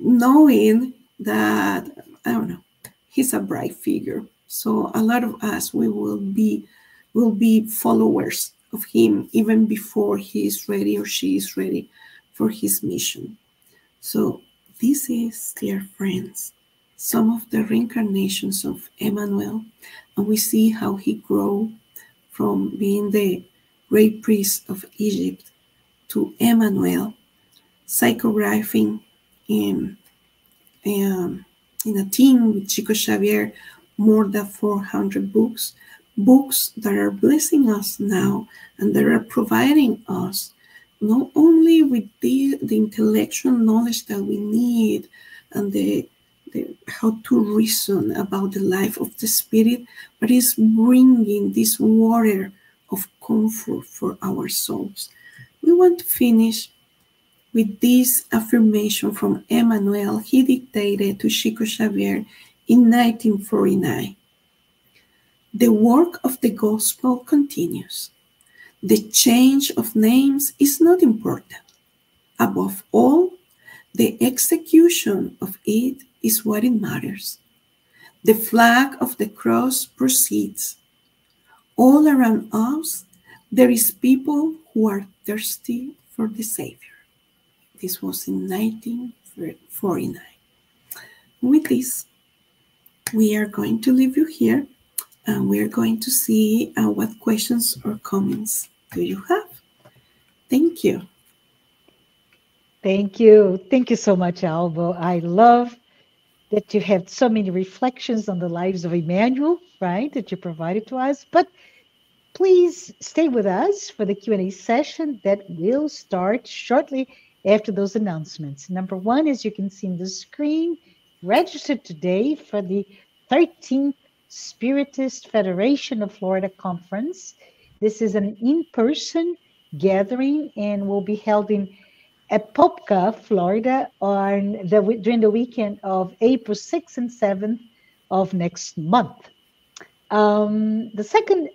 knowing that I don't know, he's a bright figure. So a lot of us we will be will be followers of him even before he is ready or she is ready for his mission. So this is, dear friends, some of the reincarnations of Emmanuel, and we see how he grew from being the great priest of Egypt to Emmanuel, psychographing in, um, in a team with Chico Xavier more than 400 books, books that are blessing us now and that are providing us not only with the, the intellectual knowledge that we need and the, the how to reason about the life of the spirit, but is bringing this water of comfort for our souls. We want to finish with this affirmation from Emmanuel he dictated to Chico Xavier in 1949. The work of the gospel continues. The change of names is not important. Above all, the execution of it is what it matters. The flag of the cross proceeds. All around us, there is people who are thirsty for the Savior. This was in 1949. With this, we are going to leave you here and we're going to see uh, what questions or comments do you have. Thank you. Thank you. Thank you so much, Alba. I love that you have so many reflections on the lives of Emmanuel, right, that you provided to us. But please stay with us for the Q&A session that will start shortly after those announcements. Number one, as you can see in the screen, registered today for the 13th Spiritist Federation of Florida Conference. This is an in-person gathering and will be held in Apopka, Florida, on the during the weekend of April 6th and 7th of next month. Um, the second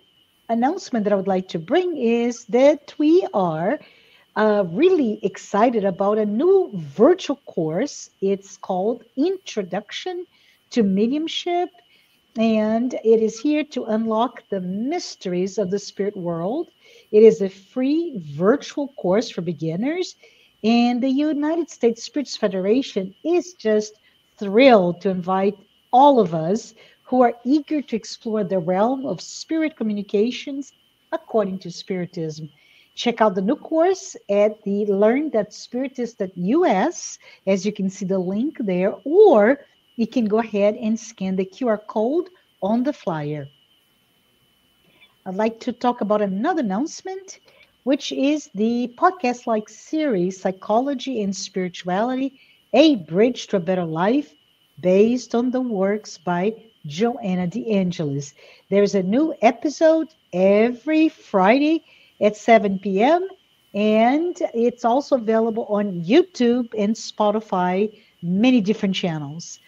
announcement that I would like to bring is that we are uh, really excited about a new virtual course. It's called Introduction to Mediumship and it is here to unlock the mysteries of the spirit world. It is a free virtual course for beginners, and the United States Spiritist Federation is just thrilled to invite all of us who are eager to explore the realm of spirit communications according to Spiritism. Check out the new course at the Learn That learn.spiritist.us, as you can see the link there, or you can go ahead and scan the QR code on the flyer. I'd like to talk about another announcement, which is the podcast like series, Psychology and Spirituality A Bridge to a Better Life, based on the works by Joanna de Angelis. There's a new episode every Friday at 7 p.m., and it's also available on YouTube and Spotify, many different channels.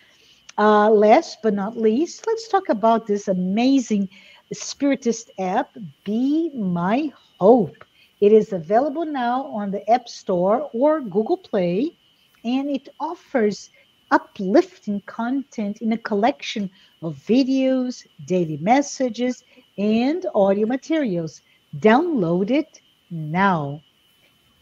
Uh, last but not least, let's talk about this amazing Spiritist app, Be My Hope. It is available now on the App Store or Google Play. and it offers uplifting content in a collection of videos, daily messages, and audio materials. Download it now.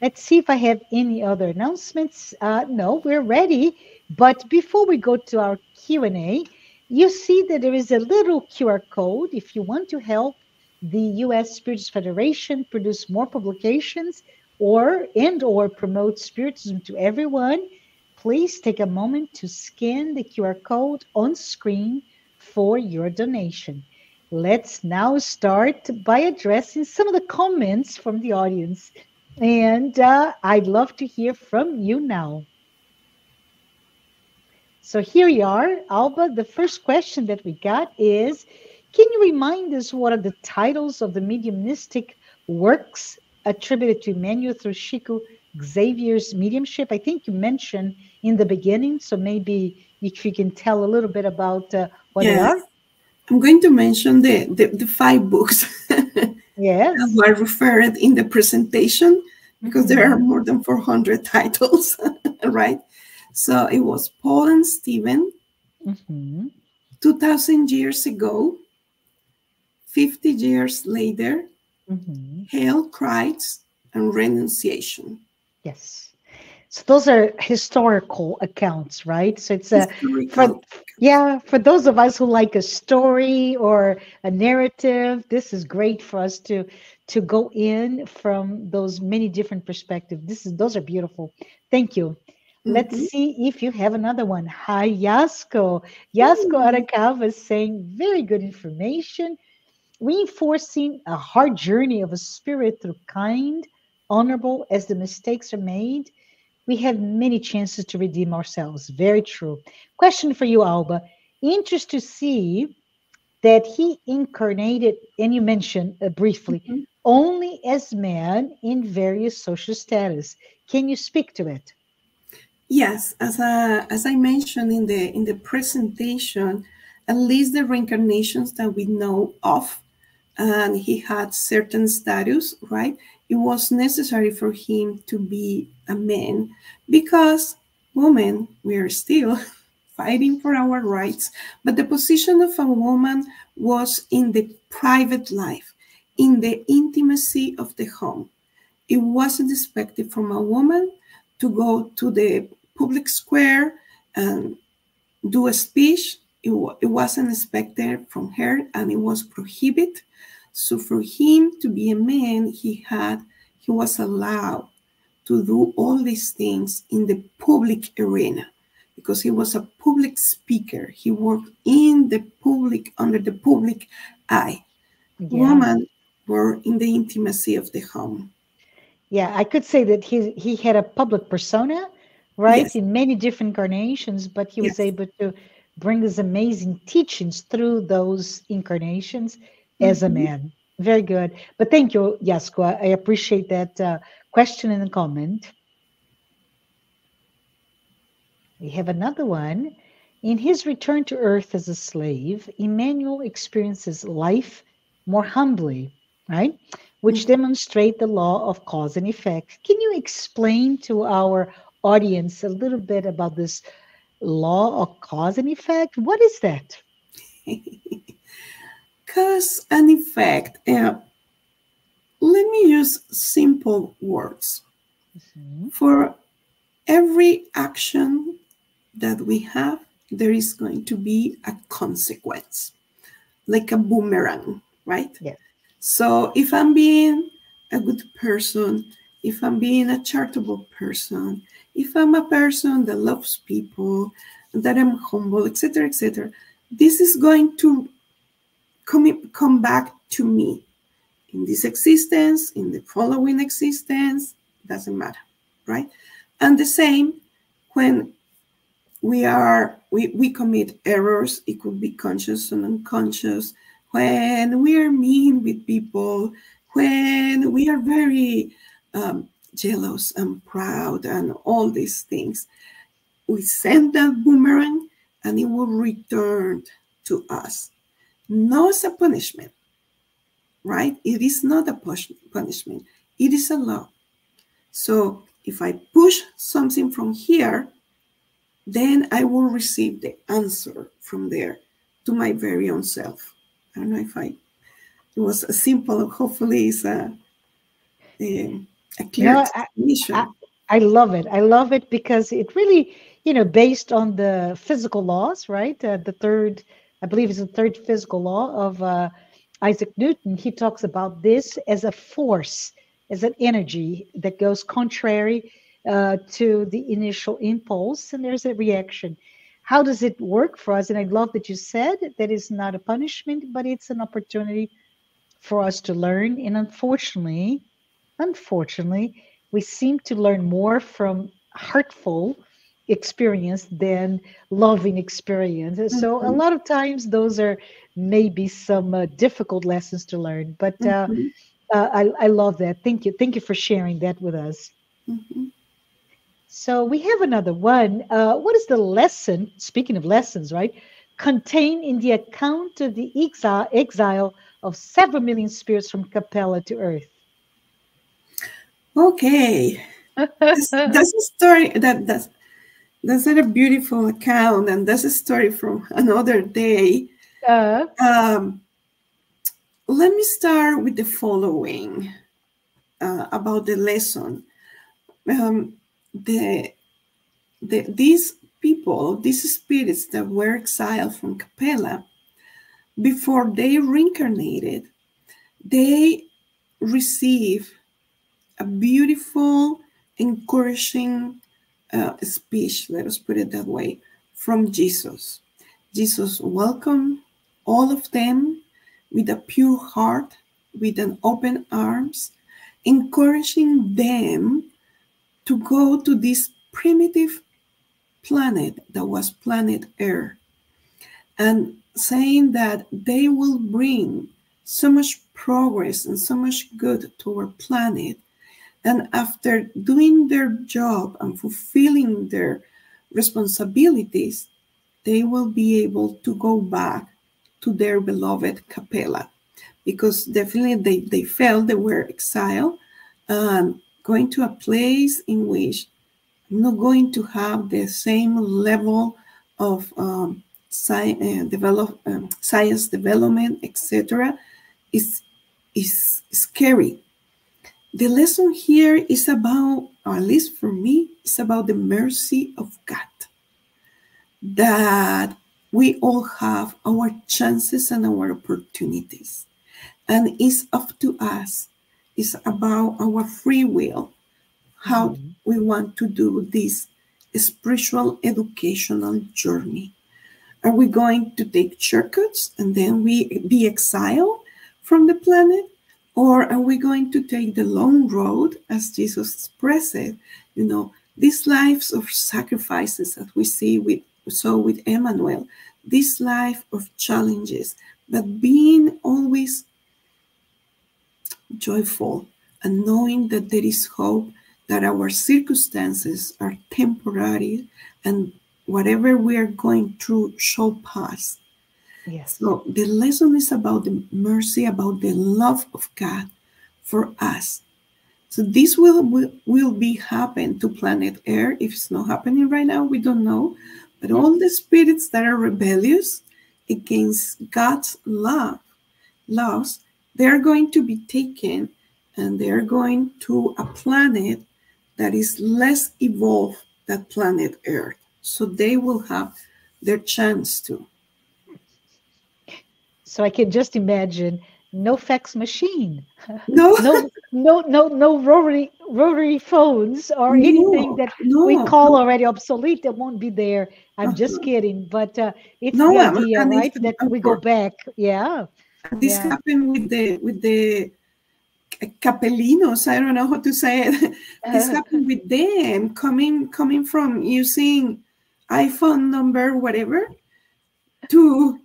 Let's see if I have any other announcements. Uh, no, we're ready. But before we go to our Q&A, you see that there is a little QR code if you want to help the U.S. Spiritist Federation produce more publications or and or promote spiritism to everyone please take a moment to scan the QR code on screen for your donation. Let's now start by addressing some of the comments from the audience. And uh, I'd love to hear from you now. So here you are, Alba. The first question that we got is Can you remind us what are the titles of the mediumistic works attributed to Emmanuel through Xavier's mediumship? I think you mentioned in the beginning, so maybe if you can tell a little bit about uh, what yes. they are. I'm going to mention the, the, the five books yes. [LAUGHS] that were referred in the presentation because mm-hmm. there are mm-hmm. more than 400 [LAUGHS] titles, right? So it was Paul and Stephen, mm-hmm. 2000 years ago, 50 years later, mm-hmm. Hail, Christ, and Renunciation. Yes. So those are historical accounts, right? So it's a for yeah, for those of us who like a story or a narrative, this is great for us to to go in from those many different perspectives. This is those are beautiful. Thank you. Mm-hmm. Let's see if you have another one. Hi, Yasko. Yasko mm-hmm. Arakawa is saying very good information, reinforcing a hard journey of a spirit through kind, honorable as the mistakes are made, we have many chances to redeem ourselves. Very true. Question for you, Alba. Interest to see that he incarnated, and you mentioned uh, briefly, mm-hmm. only as man in various social status. Can you speak to it? Yes, as I, as I mentioned in the in the presentation, at least the reincarnations that we know of, and he had certain status, right? it was necessary for him to be a man because women, we are still [LAUGHS] fighting for our rights, but the position of a woman was in the private life, in the intimacy of the home. It wasn't expected from a woman to go to the public square and do a speech. It, it wasn't expected from her and it was prohibited so for him to be a man, he had he was allowed to do all these things in the public arena because he was a public speaker. He worked in the public, under the public eye. Yeah. Women were in the intimacy of the home. Yeah, I could say that he he had a public persona, right, yes. in many different incarnations, but he was able to bring his amazing teachings through those incarnations as a mm-hmm. man. Very good. But thank you, Yasko. I appreciate that uh, question and comment. We have another one. In his return to earth as a slave, Emmanuel experiences life more humbly, right? Which mm-hmm. demonstrate the law of cause and effect. Can you explain to our audience a little bit about this law of cause and effect? What is that? [LAUGHS] cause and effect. Uh, let me use simple words. Mm-hmm. For every action that we have, there is going to be a consequence, like a boomerang, right? Yeah. So if I'm being a good person, if I'm being a charitable person, if I'm a person that loves people, that I'm humble, etc., etc., this is going to come, come back to me. In this existence, in the following existence, doesn't matter, right? And the same when we are we, we commit errors, it could be conscious and unconscious, when we are mean with people, when we are very um, jealous and proud and all these things, we send that boomerang and it will return to us no as a punishment, right? It is not a punishment, it is a law. So if I push something from here, then I will receive the answer from there to my very own self. I don't know if I, it was a simple, hopefully it's a, a, a clear No, I- I- I love it. I love it because it really, you know, based on the physical laws, right? Uh, the third, I believe, it's the third physical law of uh, Isaac Newton. He talks about this as a force, as an energy that goes contrary uh, to the initial impulse, and there's a reaction. How does it work for us? And I love that you said that it's not a punishment, but it's an opportunity for us to learn. And unfortunately, unfortunately, we seem to learn more from hurtful experience than loving experience. And So a Mhm. lot of times those are maybe some uh, difficult lessons to learn. But uh, Mhm, uh, I, I love that. Thank you. Thank you for sharing that with us. mhm. So we have another one. Uh, what is the lesson, speaking of lessons, right, contained in the account of the exile, exile of several million spirits from Capella to Earth? Okay. That's, that's a story that that's that's a beautiful account, and that's a story from another day. Uh, Um, let me start with the following uh, about the lesson. Um, the, the these people, these spirits that were exiled from Capella, before they reincarnated, they receive a beautiful, encouraging uh, speech, let us put it that way, from Jesus. Jesus welcomed all of them with a pure heart, with an open arms, encouraging them to go to this primitive planet that was planet Earth, and saying that they will bring so much progress and so much good to our planet. And after doing their job and fulfilling their responsibilities, they will be able to go back to their beloved Capella because definitely they, they felt they were exiled and going to a place in which I'm not going to have the same level of um, sci- uh, develop, um, science development, etc. is is scary. The lesson here is about, or at least for me, is about the mercy of God. That we all have our chances and our opportunities. And it's up to us. It's about our free will, how Mhm. we want to do this spiritual educational journey. Are we going to take shortcuts and then we be exiled from the planet? Or are we going to take the long road, as Jesus expressed it? You know, these lives of sacrifices that we see with so with Emmanuel, this life of challenges, but being always joyful and knowing that there is hope, that our circumstances are temporary and whatever we are going through shall pass. Yes. So the lesson is about the mercy, about the love of God for us. So this will, will, will be happen to planet Earth. If it's not happening right now, we don't know. But all the spirits that are rebellious against God's love, laws, they're going to be taken and they're going to a planet that is less evolved than planet Earth. So they will have their chance to. So I can just imagine no fax machine, [LAUGHS] No, no, no, no, no rotary rotary phones or anything that no, we call already obsolete that won't be there. I'm just Uh-huh. kidding, but uh, it's No, the idea, right? That we go back. Yeah. this Yeah. happened with the with the capellinos. I don't know how to say it. [LAUGHS] this happened with them coming coming from using iPhone number whatever to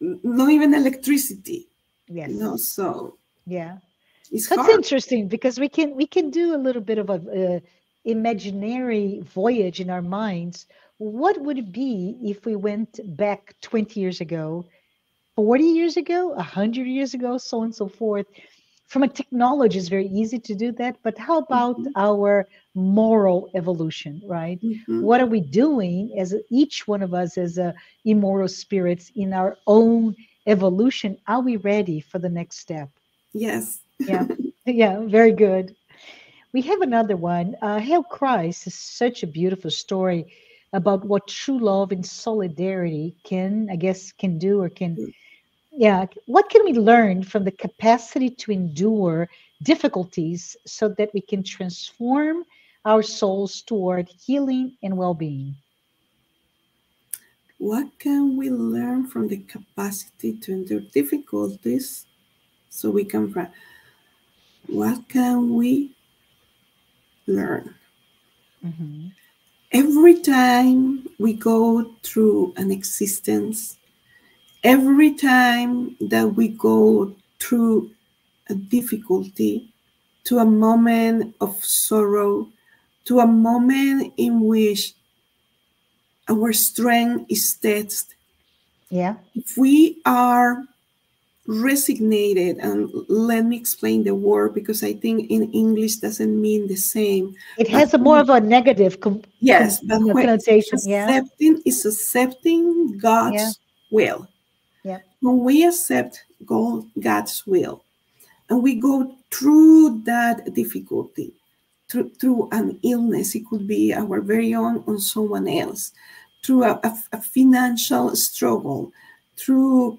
not even electricity. yes. You know, so Yeah. it's That's hard. interesting because we can we can do a little bit of a uh, imaginary voyage in our minds. What would it be if we went back 20 years ago, 40 years ago, 100 years ago, so on and so forth, from a technology, it's very easy to do that. But how about mm-hmm. our moral evolution, right? Mm-hmm. What are we doing as each one of us as a immortal spirits in our own evolution? Are we ready for the next step? Yes. yeah. [LAUGHS] Yeah. Very good. We have another one. Uh, Hail Christ is such a beautiful story about what true love and solidarity can, I guess, can do or can. Yeah. What can we learn from the capacity to endure difficulties so that we can transform our souls toward healing and well being? What can we learn from the capacity to endure difficulties so we can? What can we learn? Mm-hmm. Every time we go through an existence, every time that we go through a difficulty, to a moment of sorrow, to a moment in which our strength is tested. Yeah. If we are resignated, and let me explain the word because I think in English doesn't mean the same. It has a more of a negative yes, but pronunciation. Accepting yeah. is accepting God's yeah. will. Yeah. When we accept God's will, and we go through that difficulty, through, through an illness, it could be our very own or someone else, through a, a, a financial struggle, through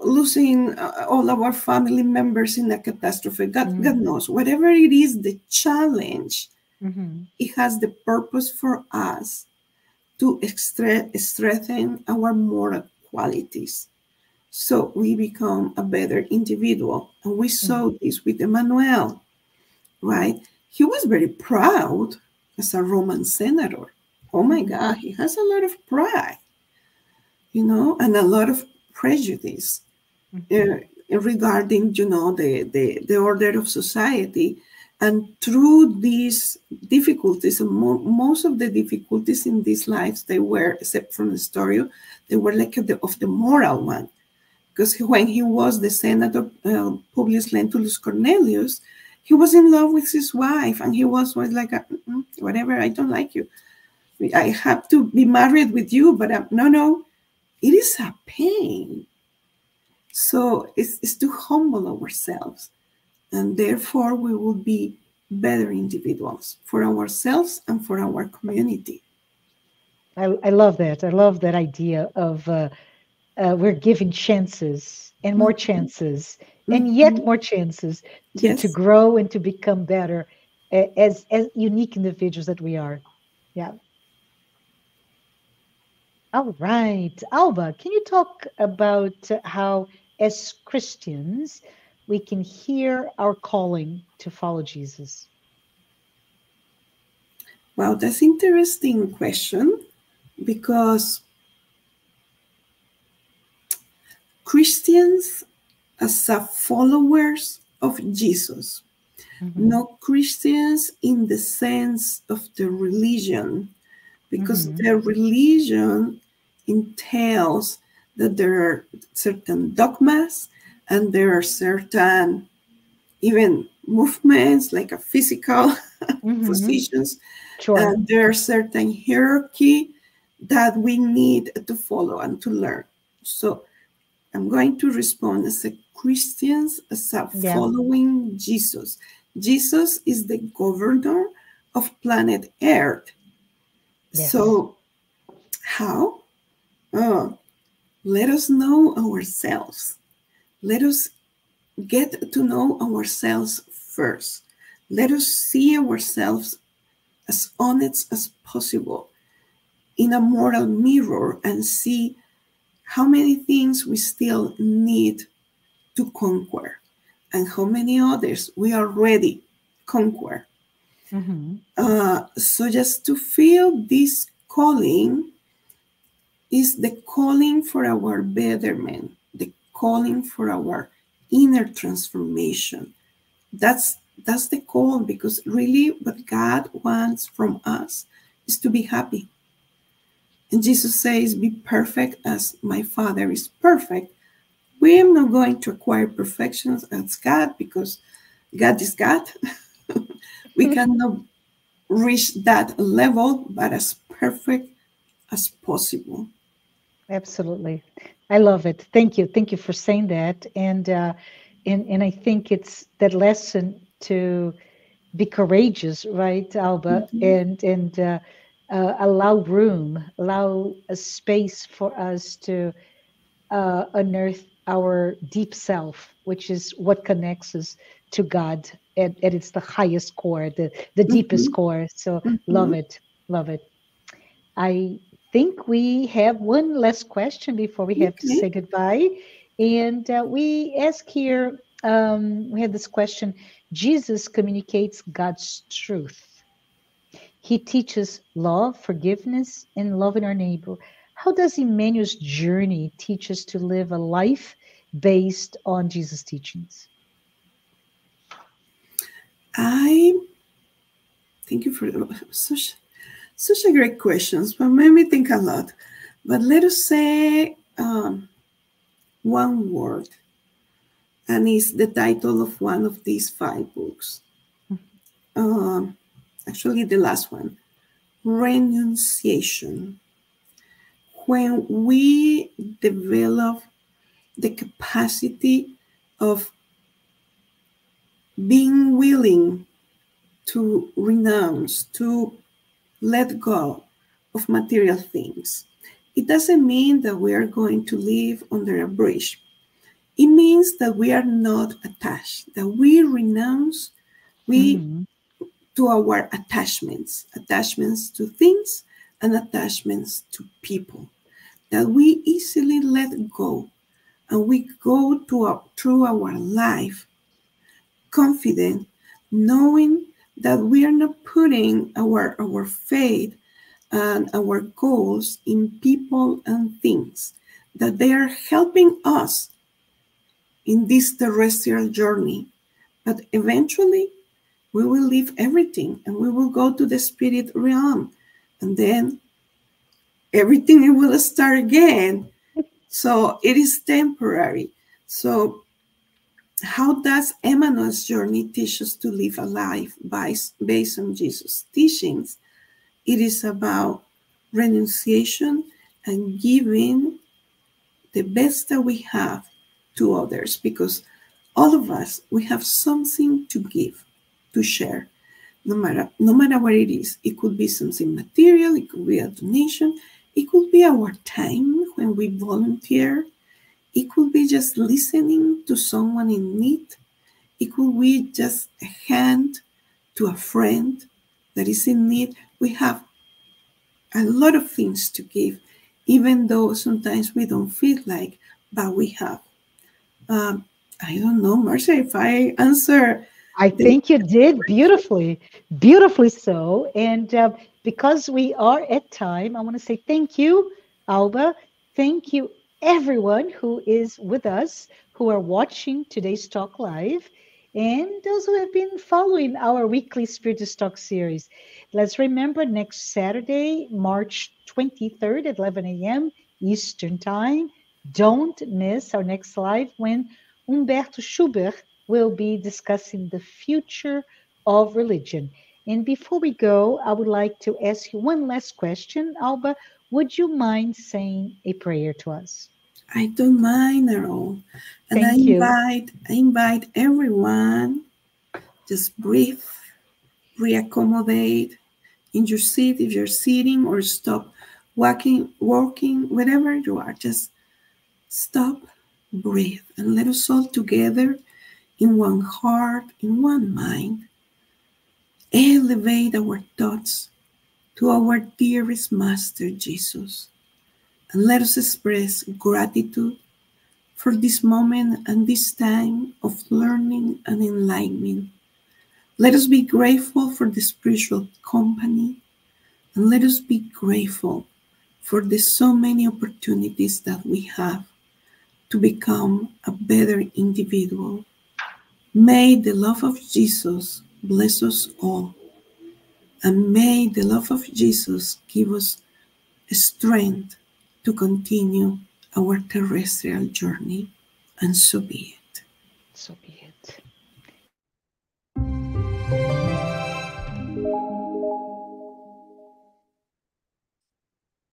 losing uh, all our family members in a catastrophe. God, mm-hmm. God knows, whatever it is, the challenge, mm-hmm. it has the purpose for us to extra- strengthen our moral qualities. So we become a better individual. And we saw mm-hmm. this with Emmanuel, right? He was very proud as a Roman senator. Oh my mm-hmm. God, he has a lot of pride, you know, and a lot of prejudice mm-hmm. uh, regarding, you know, the, the, the order of society. And through these difficulties, mo- most of the difficulties in these lives, they were, except from the story, they were like the, of the moral one. Because when he was the senator, uh, Publius Lentulus Cornelius, he was in love with his wife, and he was, was like, whatever, I don't like you. I have to be married with you, but uh, no, no, it is a pain so it's, it's to humble ourselves. And therefore, we will be better individuals for ourselves and for our community. I, I love that. I love that idea of uh, uh, we're giving chances and more mm-hmm. chances mm-hmm. and yet more chances to, yes. to grow and to become better as, as unique individuals that we are. Yeah. All right. Alba, can you talk about how as Christians, we can hear our calling to follow Jesus? Well, that's interesting question because Christians as a followers of Jesus, mm-hmm. not Christians in the sense of the religion, because mm-hmm. the religion entails that there are certain dogmas and there are certain even movements like a physical [LAUGHS] mm-hmm. positions sure. and there are certain hierarchy that we need to follow and to learn so i'm going to respond as a christians as a yeah. following jesus jesus is the governor of planet earth so how oh let us know ourselves. Let us get to know ourselves first. Let us see ourselves as honest as possible in a moral mirror and see how many things we still need to conquer and how many others we already conquer. Mm-hmm. Uh, so just to feel this calling is the calling for our betterment, calling for our inner transformation. That's that's the call because really what God wants from us is to be happy. And Jesus says, Be perfect as my Father is perfect. We are not going to acquire perfections as God because God is God. [LAUGHS] we cannot reach that level, but as perfect as possible. Absolutely. I love it. Thank you. Thank you for saying that. And uh, and and I think it's that lesson to be courageous, right, Alba, mm-hmm. and and uh, uh, allow room, allow a space for us to uh, unearth our deep self, which is what connects us to God at, at its the highest core, the the mm-hmm. deepest core. So mm-hmm. love it, love it. I think we have one last question before we have okay. to say goodbye. And uh, we ask here, um, we have this question Jesus communicates God's truth. He teaches love, forgiveness, and loving our neighbor. How does Emmanuel's journey teach us to live a life based on Jesus' teachings? I thank you for such such a great questions, but made me think a lot. But let us say um, one word, and it's the title of one of these five books. Uh, actually, the last one, Renunciation. When we develop the capacity of being willing to renounce, to let go of material things. It doesn't mean that we are going to live under a bridge. It means that we are not attached, that we renounce we mm-hmm. to our attachments, attachments to things and attachments to people, that we easily let go and we go to our, through our life confident, knowing that we are not putting our, our faith and our goals in people and things, that they are helping us in this terrestrial journey. But eventually, we will leave everything and we will go to the spirit realm. And then everything will start again. So it is temporary. So how does Emmanuel's journey teach us to live a life by, based on Jesus' teachings? It is about renunciation and giving the best that we have to others because all of us we have something to give to share no matter no matter what it is it could be something material it could be a donation it could be our time when we volunteer it could be just listening to someone in need. It could be just a hand to a friend that is in need. We have a lot of things to give, even though sometimes we don't feel like, but we have. Um, I don't know, Marcia, if I answer. I think you did beautifully, beautifully so. And uh, because we are at time, I want to say thank you, Alba. Thank you, everyone who is with us, who are watching today's talk live, and those who have been following our weekly Spiritist Talk series. Let's remember next Saturday, March 23rd at 11 a.m. Eastern Time. Don't miss our next live when Humberto Schubert will be discussing the future of religion. And before we go, I would like to ask you one last question. Alba, would you mind saying a prayer to us? I don't mind at all. And Thank I invite you. I invite everyone just breathe, reaccommodate in your seat if you're sitting or stop walking, walking, wherever you are, just stop, breathe, and let us all together in one heart, in one mind, elevate our thoughts to our dearest Master Jesus and let us express gratitude for this moment and this time of learning and enlightenment. Let us be grateful for the spiritual company and let us be grateful for the so many opportunities that we have to become a better individual. May the love of Jesus bless us all. And may the love of Jesus give us strength to continue our terrestrial journey. and so be it. So be it.